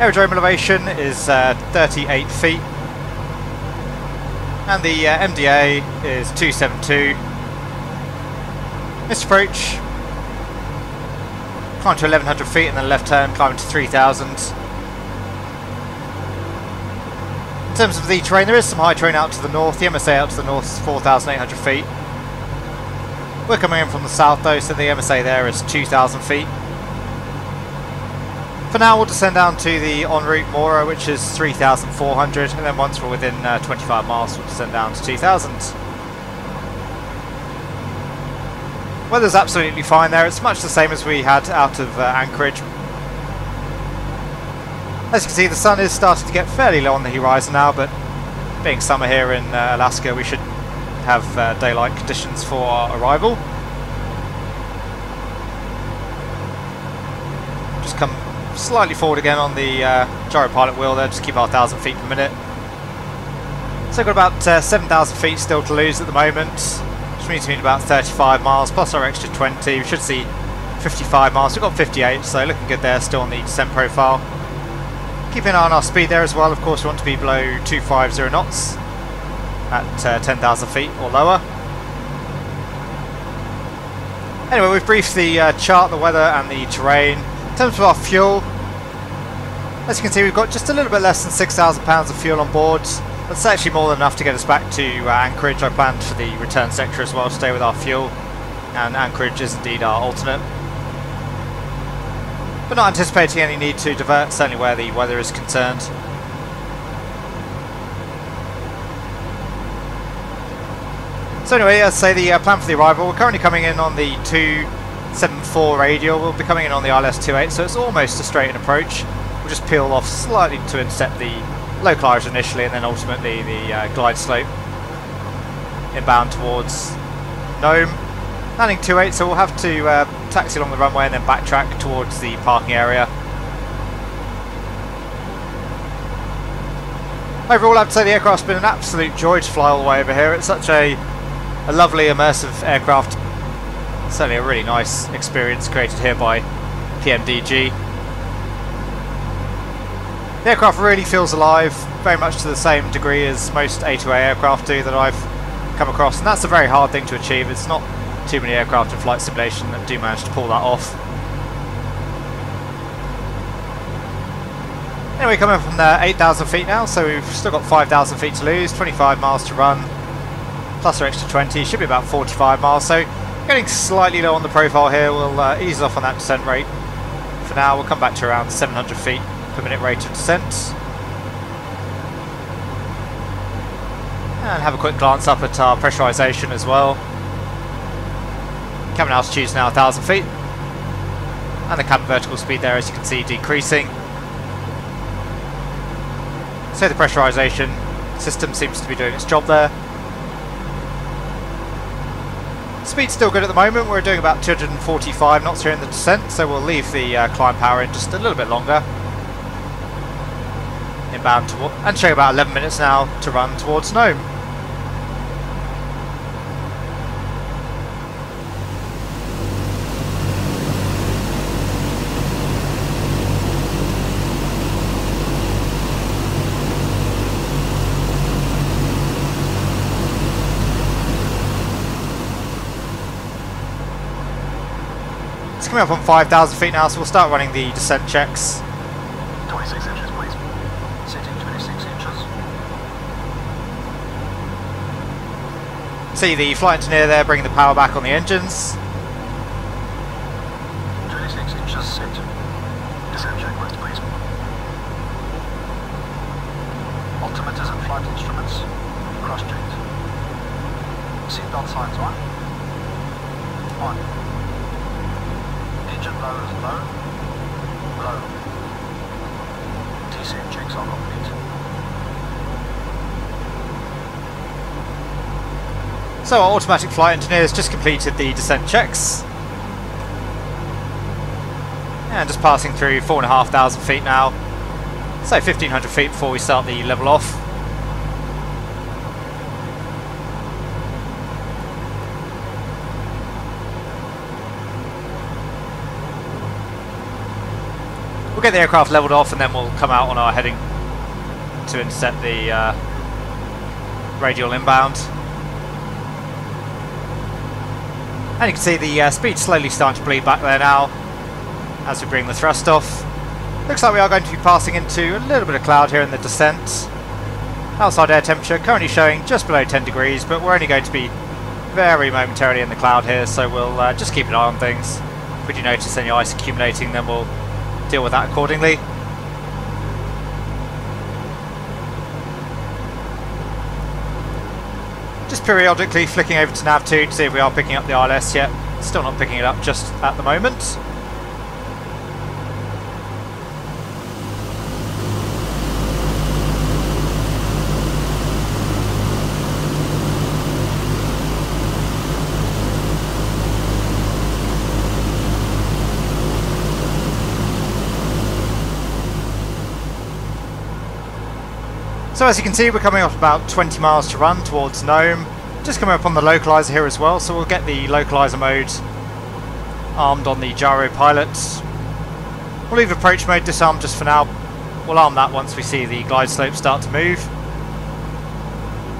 Aerodrome elevation is uh, 38 feet. And the uh, MDA is 272. Missed approach. Climb to 1100 feet and then left turn, climbing to 3000. In terms of the terrain, there is some high terrain out to the north. The MSA out to the north is 4,800 feet. We're coming in from the south though, so the MSA there is 2,000 feet. For now, we'll descend down to the en route Mora, which is 3,400, and then once we're within uh, 25 miles, we'll descend down to 2,000. Weather's absolutely fine there. It's much the same as we had out of uh, Anchorage. As you can see, the sun is starting to get fairly low on the horizon now, but being summer here in uh, Alaska, we should have uh, daylight conditions for our arrival. Just come slightly forward again on the uh, gyro pilot wheel there, just keep our 1,000 feet per minute. So we've got about uh, 7,000 feet still to lose at the moment, which means we need about 35 miles plus our extra 20. We should see 55 miles. We've got 58, so looking good there still on the descent profile. Keeping an eye on our speed there as well. Of course, we want to be below 250 knots at uh, 10,000 feet or lower. Anyway, we've briefed the uh, chart, the weather and the terrain. In terms of our fuel, as you can see we've got just a little bit less than 6,000 pounds of fuel on board. That's actually more than enough to get us back to uh, Anchorage. I planned for the return sector as well to stay with our fuel and Anchorage is indeed our alternate. But not anticipating any need to divert, certainly where the weather is concerned. So anyway, as I say, the uh, plan for the arrival, we're currently coming in on the 274 radial, we'll be coming in on the ILS-28, so it's almost a straight-in approach. We'll just peel off slightly to intercept the localizer initially and then ultimately the uh, glide slope inbound towards Nome. Landing 28, so we'll have to uh, taxi along the runway and then backtrack towards the parking area. Overall, I have to say the aircraft's been an absolute joy to fly all the way over here. It's such a a lovely immersive aircraft. Certainly a really nice experience created here by PMDG. The aircraft really feels alive, very much to the same degree as most A2A aircraft do that I've come across, and that's a very hard thing to achieve. It's not too many aircraft in flight simulation that do manage to pull that off. Anyway, coming from the 8,000 feet now, so we've still got 5,000 feet to lose, 25 miles to run plus our extra 20, should be about 45 miles. So getting slightly low on the profile here, we'll uh, ease off on that descent rate. For now, we'll come back to around 700 feet per minute rate of descent. And have a quick glance up at our pressurisation as well. Cabin altitude is now 1,000 feet. And the cabin vertical speed there, as you can see, decreasing. So the pressurisation system seems to be doing its job there. Speed's still good at the moment, we're doing about 245 knots here in the descent, so we'll leave the uh, climb power in just a little bit longer. Inbound to, and showing about 11 minutes now to run towards Nome. Coming up on 5,000 feet now, so we'll start running the descent checks. 26 inches, please. Setting 26 inches. See the flight engineer there bringing the power back on the engines. 26 inches set. Descent checklist, please. Altimeters and flight instruments. Cross-checked. Seatbelt signs on. On. Engine low is low. Low. Descent checks are complete. So our automatic flight engineer has just completed the descent checks. And just passing through 4,500 feet now. So 1,500 feet before we start the level off. We'll get the aircraft leveled off and then we'll come out on our heading to intercept the uh, radial inbound. And you can see the uh, speed slowly starting to bleed back there now as we bring the thrust off. Looks like we are going to be passing into a little bit of cloud here in the descent. Outside air temperature currently showing just below 10 degrees, but we're only going to be very momentarily in the cloud here, so we'll uh, just keep an eye on things. If we do notice any ice accumulating, then we'll deal with that accordingly. Just periodically flicking over to nav2 to see if we are picking up the ILS yet. Still not picking it up just at the moment. So as you can see we're coming off about 20 miles to run towards Nome. Just coming up on the localizer here as well, so we'll get the localizer mode armed on the gyro pilot. We'll leave approach mode disarmed just for now. We'll arm that once we see the glide slope start to move.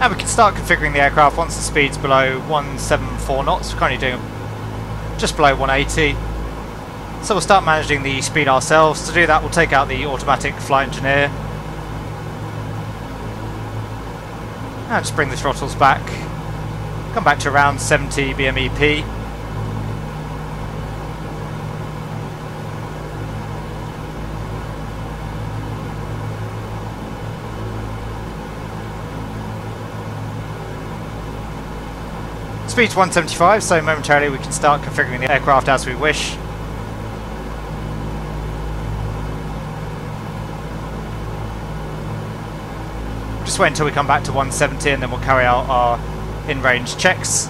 And we can start configuring the aircraft once the speed's below 174 knots. We're currently doing just below 180. So we'll start managing the speed ourselves. To do that we'll take out the automatic flight engineer and just bring the throttles back. Come back to around 70 BMEP. Speed's 175, so momentarily we can start configuring the aircraft as we wish. Wait until we come back to 170 and then we'll carry out our in-range checks.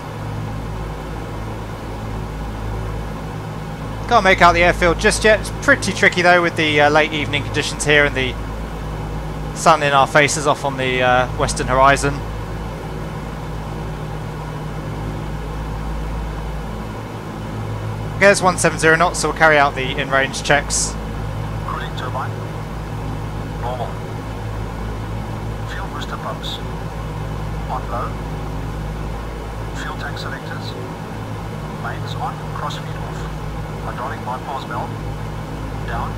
Can't make out the airfield just yet. It's pretty tricky though with the uh, late evening conditions here and the sun in our faces off on the uh, western horizon. Okay, there's 170 knots, so we'll carry out the in-range checks. Turbine. Normal. Fuel booster pumps. On low. Fuel tank selectors. Mains on, crossfeed off. Hydraulic bypass valve. Down.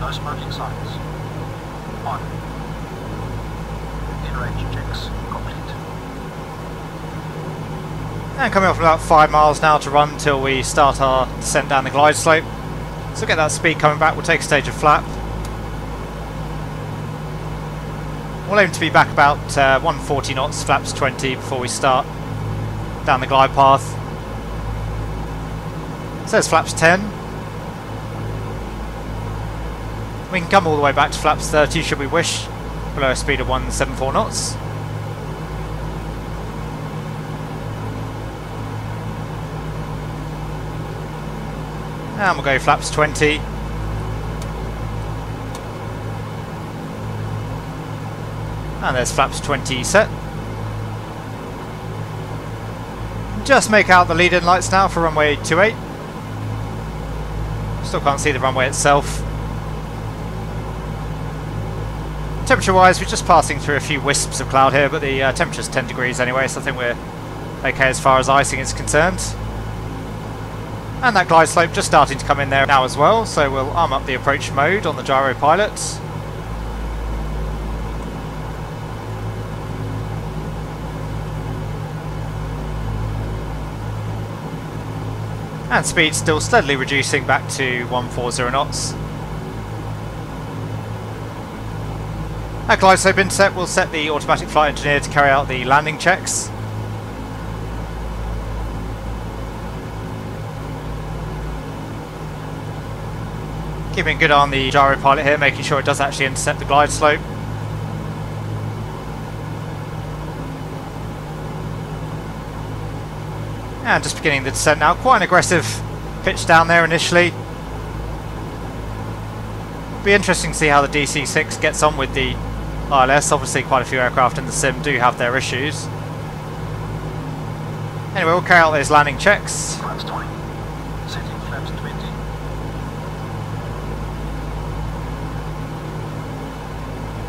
No smoking signs. On. In-range checks complete. And coming off about 5 miles now to run till we start our descent down the glide slope. So get that speed coming back, we'll take a stage of flap. We'll aim to be back about uh, 140 knots, flaps 20 before we start down the glide path. Says flaps 10. We can come all the way back to flaps 30 should we wish, below a speed of 174 knots. And we'll go flaps 20. And there's flaps 20 set. Just make out the lead-in lights now for runway 28. Still can't see the runway itself. Temperature-wise, we're just passing through a few wisps of cloud here, but the uh, temperature's 10 degrees anyway, so I think we're okay as far as icing is concerned. And that glide slope just starting to come in there now as well, so we'll arm up the approach mode on the gyro pilot. And speed still steadily reducing back to 140 knots. At glide slope intercept, we'll set the automatic flight engineer to carry out the landing checks. Keeping good on the gyro pilot here, making sure it does actually intercept the glide slope. And just beginning the descent now. Quite an aggressive pitch down there initially. Be interesting to see how the DC-6 gets on with the ILS. Obviously quite a few aircraft in the sim do have their issues. Anyway, we'll carry out those landing checks. Flaps 20. Setting flaps 20.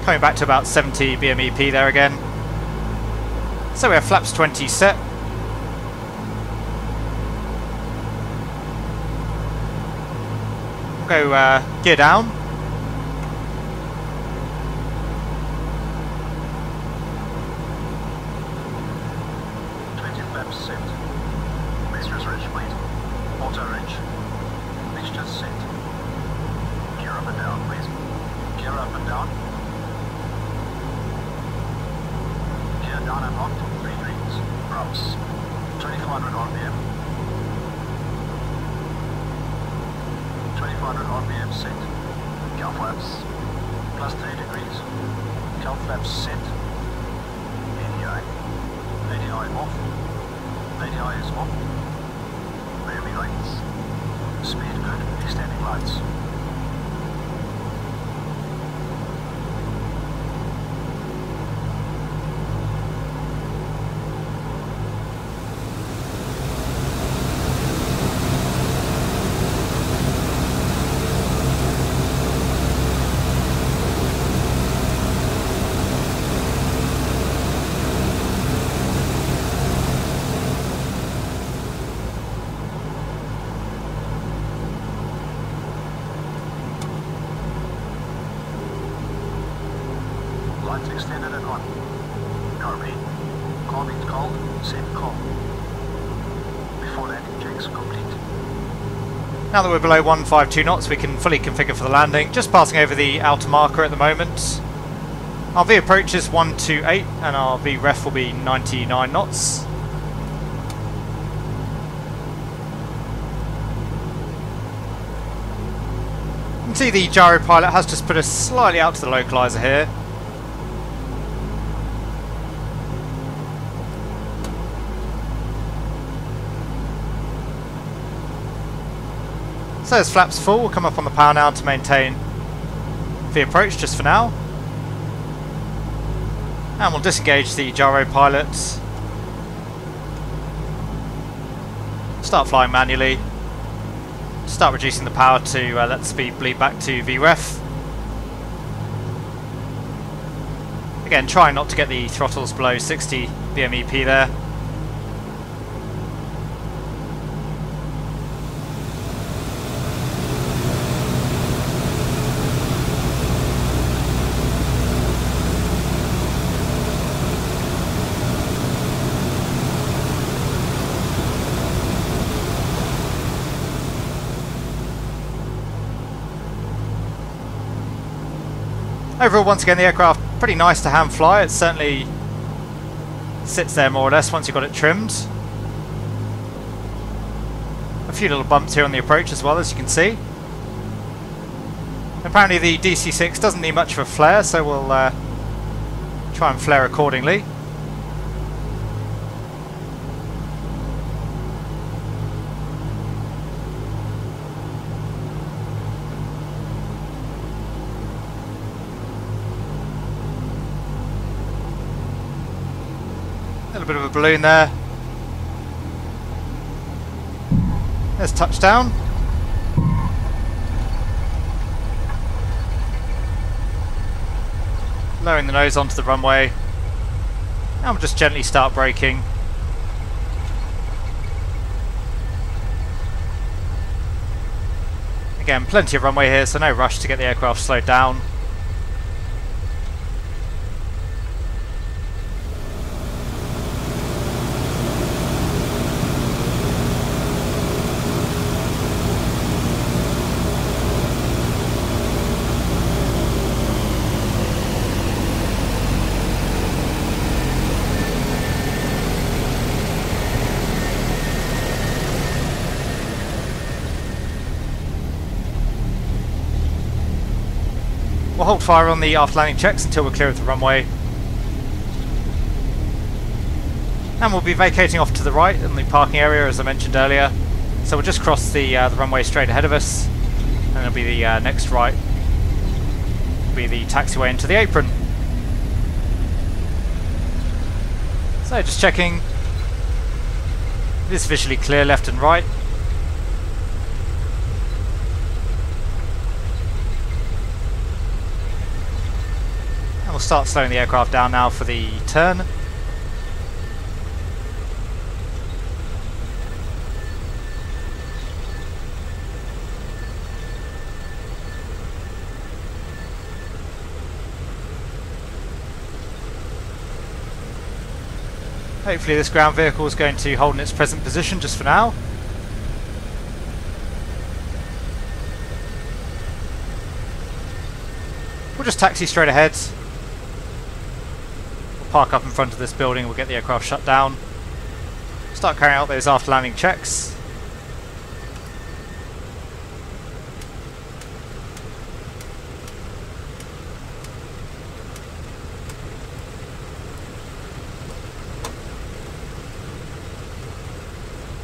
Coming back to about 70 BMEP there again. So we have flaps 20 set. Go uh, gear down. Twenty flaps set. Masters ridge wait. Auto ridge. Mixture set. Gear up and down, please. Gear up and down. Gear down and locked. Three greens. Props. 2400 RPM. 2400 RPM set. Flaps. Plus 3 degrees. Cowl flaps set. ADI. ADI off. ADI is off. Wavy lights. Speed good. Extending. Lights extended and on. Carbine. Carbine called. Set call. Before landing checks complete. Now that we're below 152 knots, we can fully configure for the landing. Just passing over the outer marker at the moment. Our V approach is 128 and our V ref will be 99 knots. You can see the gyro pilot has just put us slightly out to the localizer here. So as flaps full, we'll come up on the power now to maintain the approach just for now. And we'll disengage the gyro pilots. Start flying manually. Start reducing the power to uh, let the speed bleed back to VREF. Again, trying not to get the throttles below 60 BMEP there. Overall, once again, the aircraft pretty nice to hand fly. It certainly sits there more or less once you've got it trimmed. A few little bumps here on the approach as well, as you can see. Apparently the DC-6 doesn't need much of a flare, so we'll uh, try and flare accordingly. A little bit of a balloon there. There's touchdown. Lowering the nose onto the runway. And we'll just gently start braking. Again, plenty of runway here, so no rush to get the aircraft slowed down. We'll fire on the after landing checks until we're clear of the runway. And we'll be vacating off to the right in the parking area as I mentioned earlier. So we'll just cross the uh, the runway straight ahead of us and it'll be the uh, next right It'll be the taxiway into the apron. So just checking. It is visually clear left and right. Start slowing the aircraft down now for the turn. Hopefully this ground vehicle is going to hold in its present position just for now. We'll just taxi straight ahead. Park up in front of this building, we'll get the aircraft shut down. Start carrying out those after landing checks.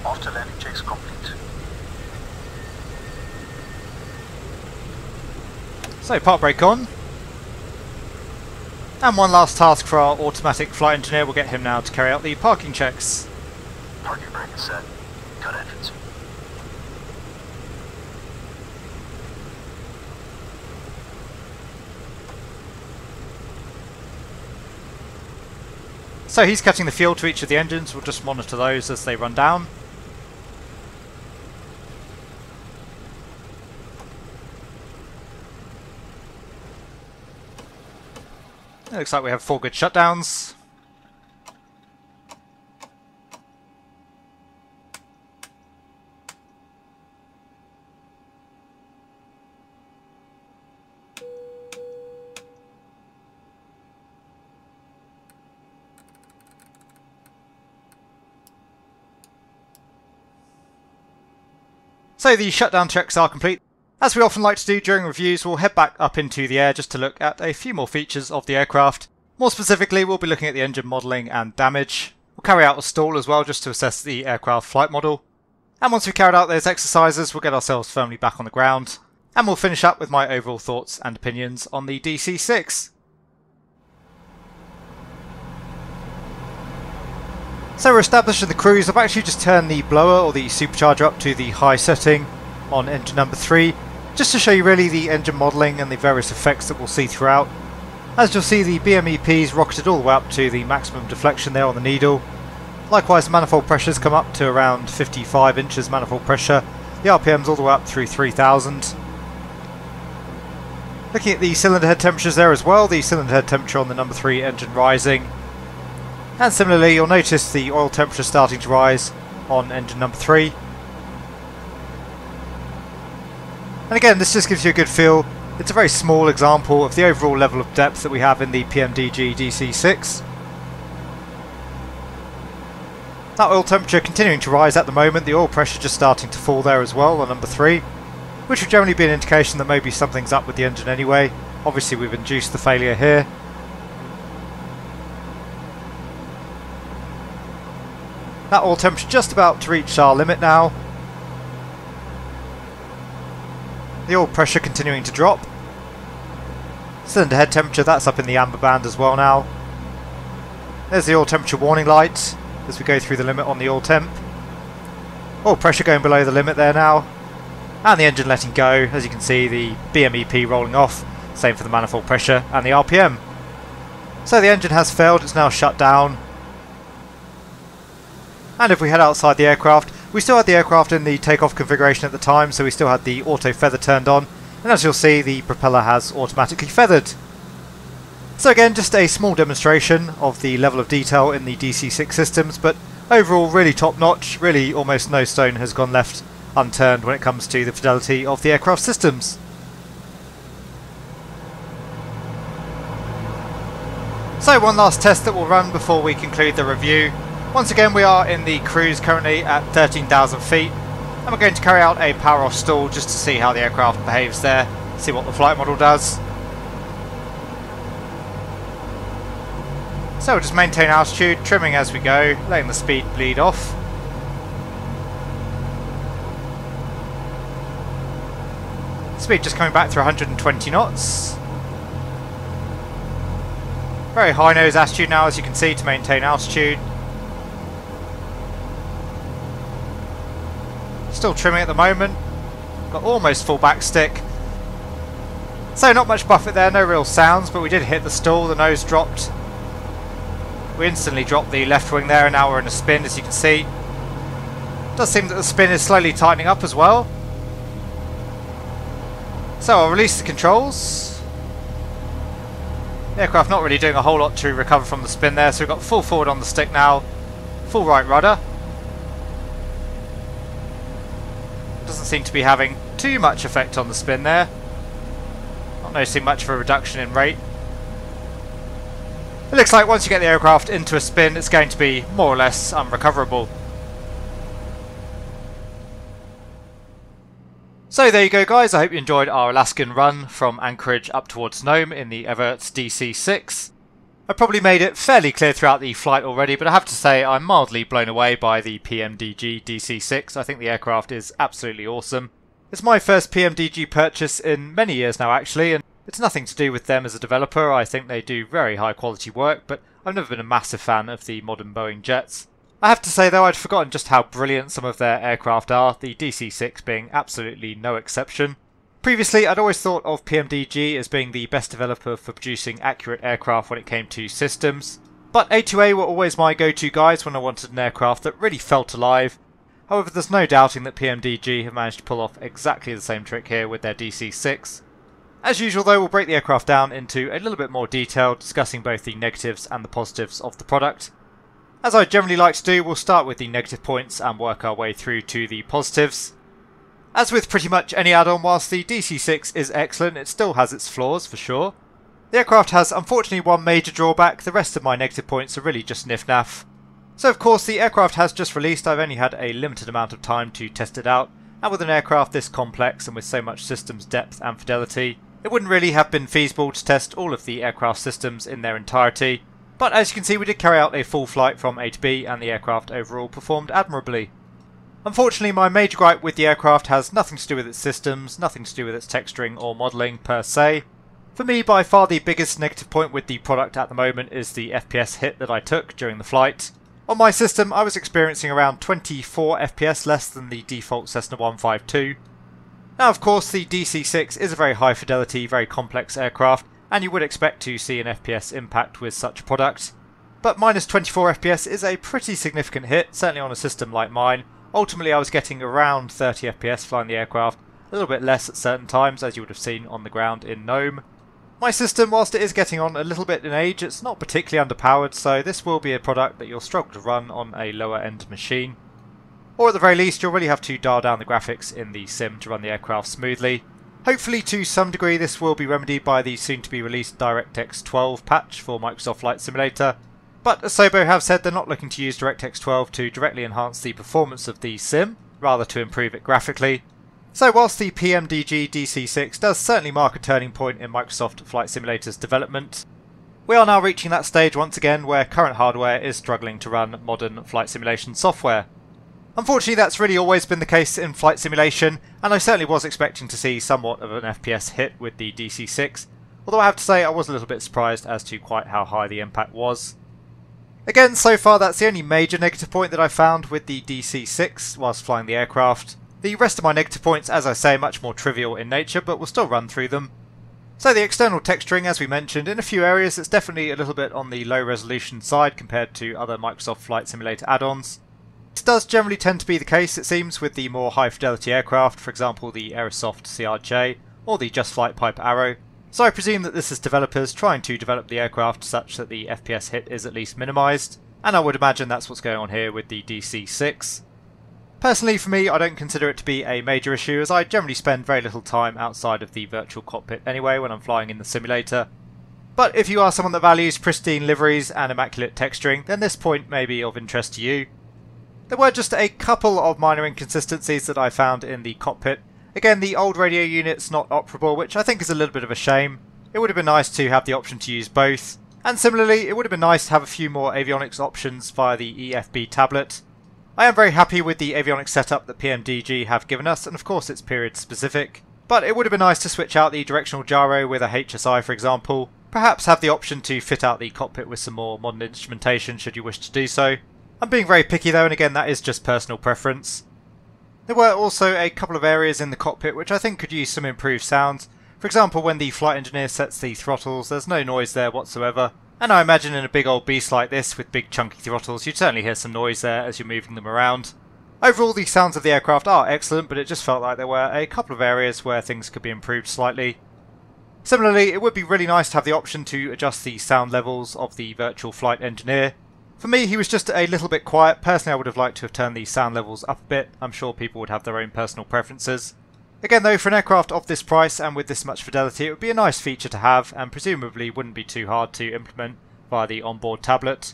After landing checks complete. So part brake on. And one last task for our automatic flight engineer, we'll get him now to carry out the parking checks. Parking brake is set. Cut entrance. So he's cutting the fuel to each of the engines, we'll just monitor those as they run down. Looks like we have four good shutdowns. So the shutdown checks are complete. As we often like to do during reviews, we'll head back up into the air just to look at a few more features of the aircraft. More specifically, we'll be looking at the engine modelling and damage. We'll carry out a stall as well just to assess the aircraft flight model. And once we've carried out those exercises, we'll get ourselves firmly back on the ground. And we'll finish up with my overall thoughts and opinions on the DC-6. So we're established in the cruise. I've actually just turned the blower or the supercharger up to the high setting on engine number 3 just to show you really the engine modelling and the various effects that we'll see throughout. As you'll see the BMEP's rocketed all the way up to the maximum deflection there on the needle. Likewise manifold pressures come up to around 55 inches manifold pressure. The RPM's all the way up through 3000. Looking at the cylinder head temperatures there as well, the cylinder head temperature on the number 3 engine rising. And similarly you'll notice the oil temperature starting to rise on engine number 3. And again, this just gives you a good feel. It's a very small example of the overall level of depth that we have in the PMDG DC6. That oil temperature continuing to rise at the moment, the oil pressure just starting to fall there as well on number 3, which would generally be an indication that maybe something's up with the engine anyway. Obviously we've induced the failure here. That oil temperature just about to reach our limit now, The oil pressure continuing to drop. Cylinder head temperature, that's up in the amber band as well now. There's the oil temperature warning light as we go through the limit on the oil temp. Oil pressure going below the limit there now. And the engine letting go, as you can see the BMEP rolling off. Same for the manifold pressure and the RPM. So the engine has failed, it's now shut down. And if we head outside the aircraft, We still had the aircraft in the takeoff configuration at the time, so we still had the auto feather turned on, and as you'll see, the propeller has automatically feathered. So again, just a small demonstration of the level of detail in the DC-6 systems, but overall really top notch, really almost no stone has gone left unturned when it comes to the fidelity of the aircraft systems. So one last test that we'll run before we conclude the review. Once again we are in the cruise currently at 13,000 feet and we're going to carry out a power off stall just to see how the aircraft behaves there, see what the flight model does. So we'll just maintain altitude, trimming as we go, letting the speed bleed off. Speed just coming back through 120 knots. Very high nose attitude now as you can see to maintain altitude. Still trimming at the moment. Got almost full back stick. So not much buffet there, no real sounds, but we did hit the stall, the nose dropped. We instantly dropped the left wing there and now we're in a spin as you can see. Does seem that the spin is slowly tightening up as well. So I'll release the controls. The aircraft not really doing a whole lot to recover from the spin there, so we've got full forward on the stick now, full right rudder. Doesn't seem to be having too much effect on the spin there. Not noticing much of a reduction in rate. It looks like once you get the aircraft into a spin, it's going to be more or less unrecoverable. So there you go guys, I hope you enjoyed our Alaskan run from Anchorage up towards Nome in the Everts DC-6. I probably made it fairly clear throughout the flight already, but I have to say I'm mildly blown away by the PMDG DC-6. I think the aircraft is absolutely awesome. It's my first PMDG purchase in many years now actually, and it's nothing to do with them as a developer. I think they do very high quality work, but I've never been a massive fan of the modern Boeing jets. I have to say though, I'd forgotten just how brilliant some of their aircraft are, the DC-6 being absolutely no exception. Previously, I'd always thought of PMDG as being the best developer for producing accurate aircraft when it came to systems, but A2A were always my go-to guys when I wanted an aircraft that really felt alive. However, there's no doubting that PMDG have managed to pull off exactly the same trick here with their DC-6. As usual though, we'll break the aircraft down into a little bit more detail, discussing both the negatives and the positives of the product. As I generally like to do, we'll start with the negative points and work our way through to the positives. As with pretty much any add-on, whilst the DC-6 is excellent, it still has its flaws for sure. The aircraft has unfortunately one major drawback, the rest of my negative points are really just niff-naff. So of course the aircraft has just released, I've only had a limited amount of time to test it out, and with an aircraft this complex and with so much systems depth and fidelity, it wouldn't really have been feasible to test all of the aircraft systems in their entirety, but as you can see we did carry out a full flight from A to B and the aircraft overall performed admirably. Unfortunately my major gripe with the aircraft has nothing to do with its systems, nothing to do with its texturing or modelling per se. For me by far the biggest negative point with the product at the moment is the FPS hit that I took during the flight. On my system I was experiencing around 24 FPS less than the default Cessna 152. Now of course the DC-6 is a very high fidelity, very complex aircraft and you would expect to see an FPS impact with such a product. But minus 24 FPS is a pretty significant hit, certainly on a system like mine. Ultimately I was getting around 30 FPS flying the aircraft, a little bit less at certain times as you would have seen on the ground in Nome. My system, whilst it is getting on a little bit in age, it's not particularly underpowered, so this will be a product that you'll struggle to run on a lower end machine. Or at the very least, you'll really have to dial down the graphics in the sim to run the aircraft smoothly. Hopefully to some degree this will be remedied by the soon to be released DirectX 12 patch for Microsoft Flight Simulator. But Asobo have said they're not looking to use DirectX 12 to directly enhance the performance of the sim, rather to improve it graphically. So whilst the PMDG DC6 does certainly mark a turning point in Microsoft Flight Simulator's development, we are now reaching that stage once again where current hardware is struggling to run modern flight simulation software. Unfortunately, that's really always been the case in flight simulation, and I certainly was expecting to see somewhat of an FPS hit with the DC-6, although I have to say I was a little bit surprised as to quite how high the impact was. Again, so far that's the only major negative point that I found with the DC-6 whilst flying the aircraft. The rest of my negative points, as I say, much more trivial in nature, but we'll still run through them. So the external texturing, as we mentioned, in a few areas it's definitely a little bit on the low resolution side compared to other Microsoft Flight Simulator add-ons. This does generally tend to be the case, it seems, with the more high fidelity aircraft, for example the Aerosoft CRJ or the Just Flight Piper Arrow. So I presume that this is developers trying to develop the aircraft such that the FPS hit is at least minimised, and I would imagine that's what's going on here with the DC-6. Personally, for me, I don't consider it to be a major issue, as I generally spend very little time outside of the virtual cockpit anyway when I'm flying in the simulator. But if you are someone that values pristine liveries and immaculate texturing, then this point may be of interest to you. There were just a couple of minor inconsistencies that I found in the cockpit. Again, the old radio unit's not operable, which I think is a little bit of a shame. It would have been nice to have the option to use both. And similarly, it would have been nice to have a few more avionics options via the EFB tablet. I am very happy with the avionics setup that PMDG have given us, and of course it's period specific. But it would have been nice to switch out the directional gyro with a HSI for example, perhaps have the option to fit out the cockpit with some more modern instrumentation should you wish to do so, I'm being very picky though, and again, that is just personal preference. There were also a couple of areas in the cockpit which I think could use some improved sounds. For example, when the flight engineer sets the throttles, there's no noise there whatsoever. And I imagine in a big old beast like this with big chunky throttles, you'd certainly hear some noise there as you're moving them around. Overall, the sounds of the aircraft are excellent, but it just felt like there were a couple of areas where things could be improved slightly. Similarly, it would be really nice to have the option to adjust the sound levels of the virtual flight engineer. For me, he was just a little bit quiet. Personally, I would have liked to have turned the sound levels up a bit. I'm sure people would have their own personal preferences. Again though, for an aircraft of this price and with this much fidelity, it would be a nice feature to have and presumably wouldn't be too hard to implement via the onboard tablet.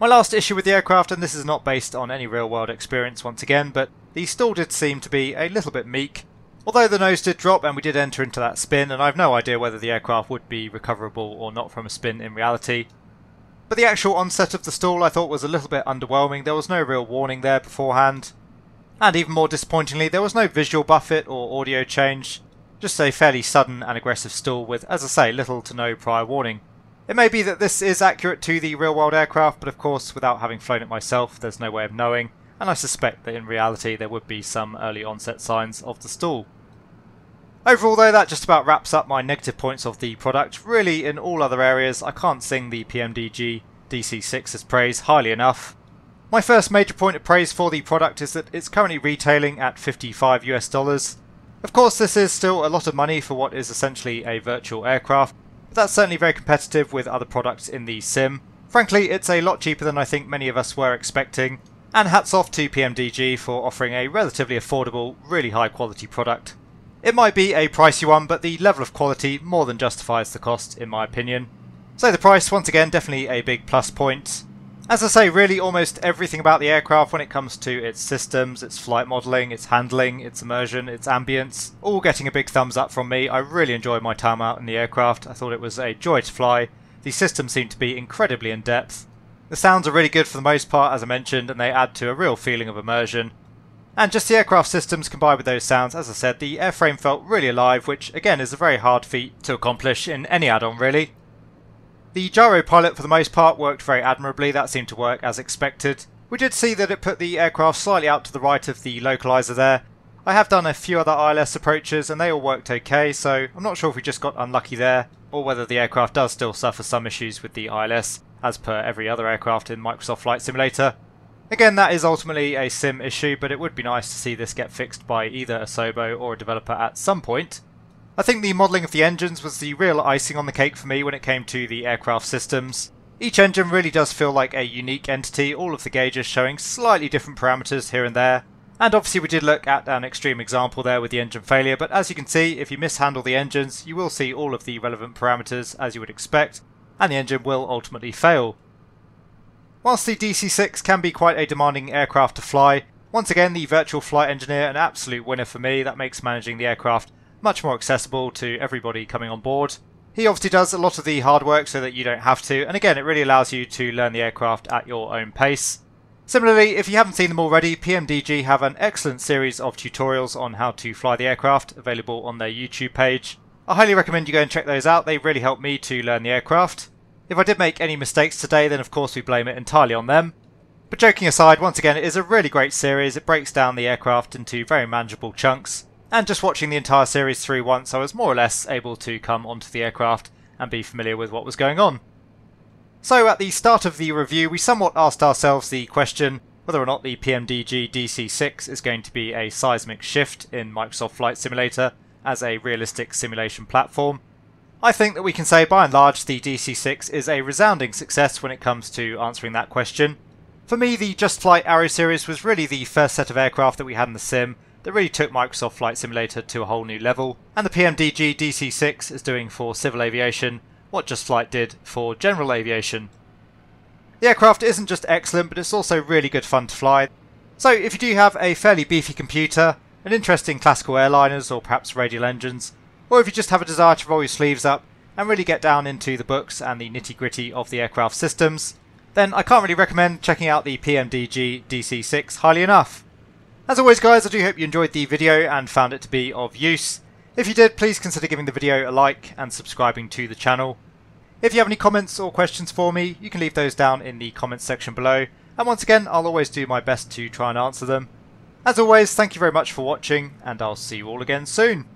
My last issue with the aircraft, and this is not based on any real world experience once again, but the stall did seem to be a little bit meek. Although the nose did drop and we did enter into that spin, and I've no idea whether the aircraft would be recoverable or not from a spin in reality. But the actual onset of the stall I thought was a little bit underwhelming. There was no real warning there beforehand. And even more disappointingly, there was no visual buffet or audio change. Just a fairly sudden and aggressive stall with, as I say, little to no prior warning. It may be that this is accurate to the real world aircraft, but of course, without having flown it myself, there's no way of knowing, and I suspect that in reality there would be some early onset signs of the stall. Overall though, that just about wraps up my negative points of the product. Really, in all other areas, I can't sing the PMDG DC6's praise highly enough. My first major point of praise for the product is that it's currently retailing at 55 US dollars. Of course, this is still a lot of money for what is essentially a virtual aircraft, but that's certainly very competitive with other products in the sim. Frankly, it's a lot cheaper than I think many of us were expecting, and hats off to PMDG for offering a relatively affordable, really high quality product. It might be a pricey one, but the level of quality more than justifies the cost, in my opinion. So the price, once again, definitely a big plus point. As I say, really almost everything about the aircraft when it comes to its systems, its flight modelling, its handling, its immersion, its ambience, all getting a big thumbs up from me. I really enjoyed my time out in the aircraft. I thought it was a joy to fly. The systems seem to be incredibly in depth. The sounds are really good for the most part, as I mentioned, and they add to a real feeling of immersion. And just the aircraft systems combined with those sounds, as I said, the airframe felt really alive, which again is a very hard feat to accomplish in any add-on really. The gyro pilot for the most part worked very admirably, that seemed to work as expected. We did see that it put the aircraft slightly out to the right of the localizer there. I have done a few other ILS approaches and they all worked okay, so I'm not sure if we just got unlucky there, or whether the aircraft does still suffer some issues with the ILS, as per every other aircraft in Microsoft Flight Simulator. Again, that is ultimately a sim issue, but it would be nice to see this get fixed by either Asobo or a developer at some point. I think the modelling of the engines was the real icing on the cake for me when it came to the aircraft systems. Each engine really does feel like a unique entity, all of the gauges showing slightly different parameters here and there. And obviously we did look at an extreme example there with the engine failure, but as you can see, if you mishandle the engines, you will see all of the relevant parameters as you would expect, and the engine will ultimately fail. Whilst the DC-6 can be quite a demanding aircraft to fly, once again the Virtual Flight Engineer an absolute winner for me, that makes managing the aircraft much more accessible to everybody coming on board. He obviously does a lot of the hard work so that you don't have to, and again it really allows you to learn the aircraft at your own pace. Similarly, if you haven't seen them already, PMDG have an excellent series of tutorials on how to fly the aircraft available on their YouTube page. I highly recommend you go and check those out, they really helped me to learn the aircraft. If I did make any mistakes today, then of course we blame it entirely on them. But joking aside, once again, it is a really great series. It breaks down the aircraft into very manageable chunks. And just watching the entire series through once, I was more or less able to come onto the aircraft and be familiar with what was going on. So at the start of the review, we somewhat asked ourselves the question, whether or not the PMDG DC6 is going to be a seismic shift in Microsoft Flight Simulator as a realistic simulation platform. I think that we can say by and large the DC6 is a resounding success when it comes to answering that question. For me, the Just Flight Arrow series was really the first set of aircraft that we had in the sim that really took Microsoft Flight Simulator to a whole new level, and the PMDG DC6 is doing for civil aviation what Just Flight did for general aviation. The aircraft isn't just excellent, but it's also really good fun to fly. So if you do have a fairly beefy computer, an interest in classical airliners or perhaps radial engines, or if you just have a desire to roll your sleeves up and really get down into the books and the nitty gritty of the aircraft systems, then I can't really recommend checking out the PMDG DC6 highly enough. As always guys, I do hope you enjoyed the video and found it to be of use. If you did, please consider giving the video a like and subscribing to the channel. If you have any comments or questions for me, you can leave those down in the comments section below, and once again, I'll always do my best to try and answer them. As always, thank you very much for watching, and I'll see you all again soon.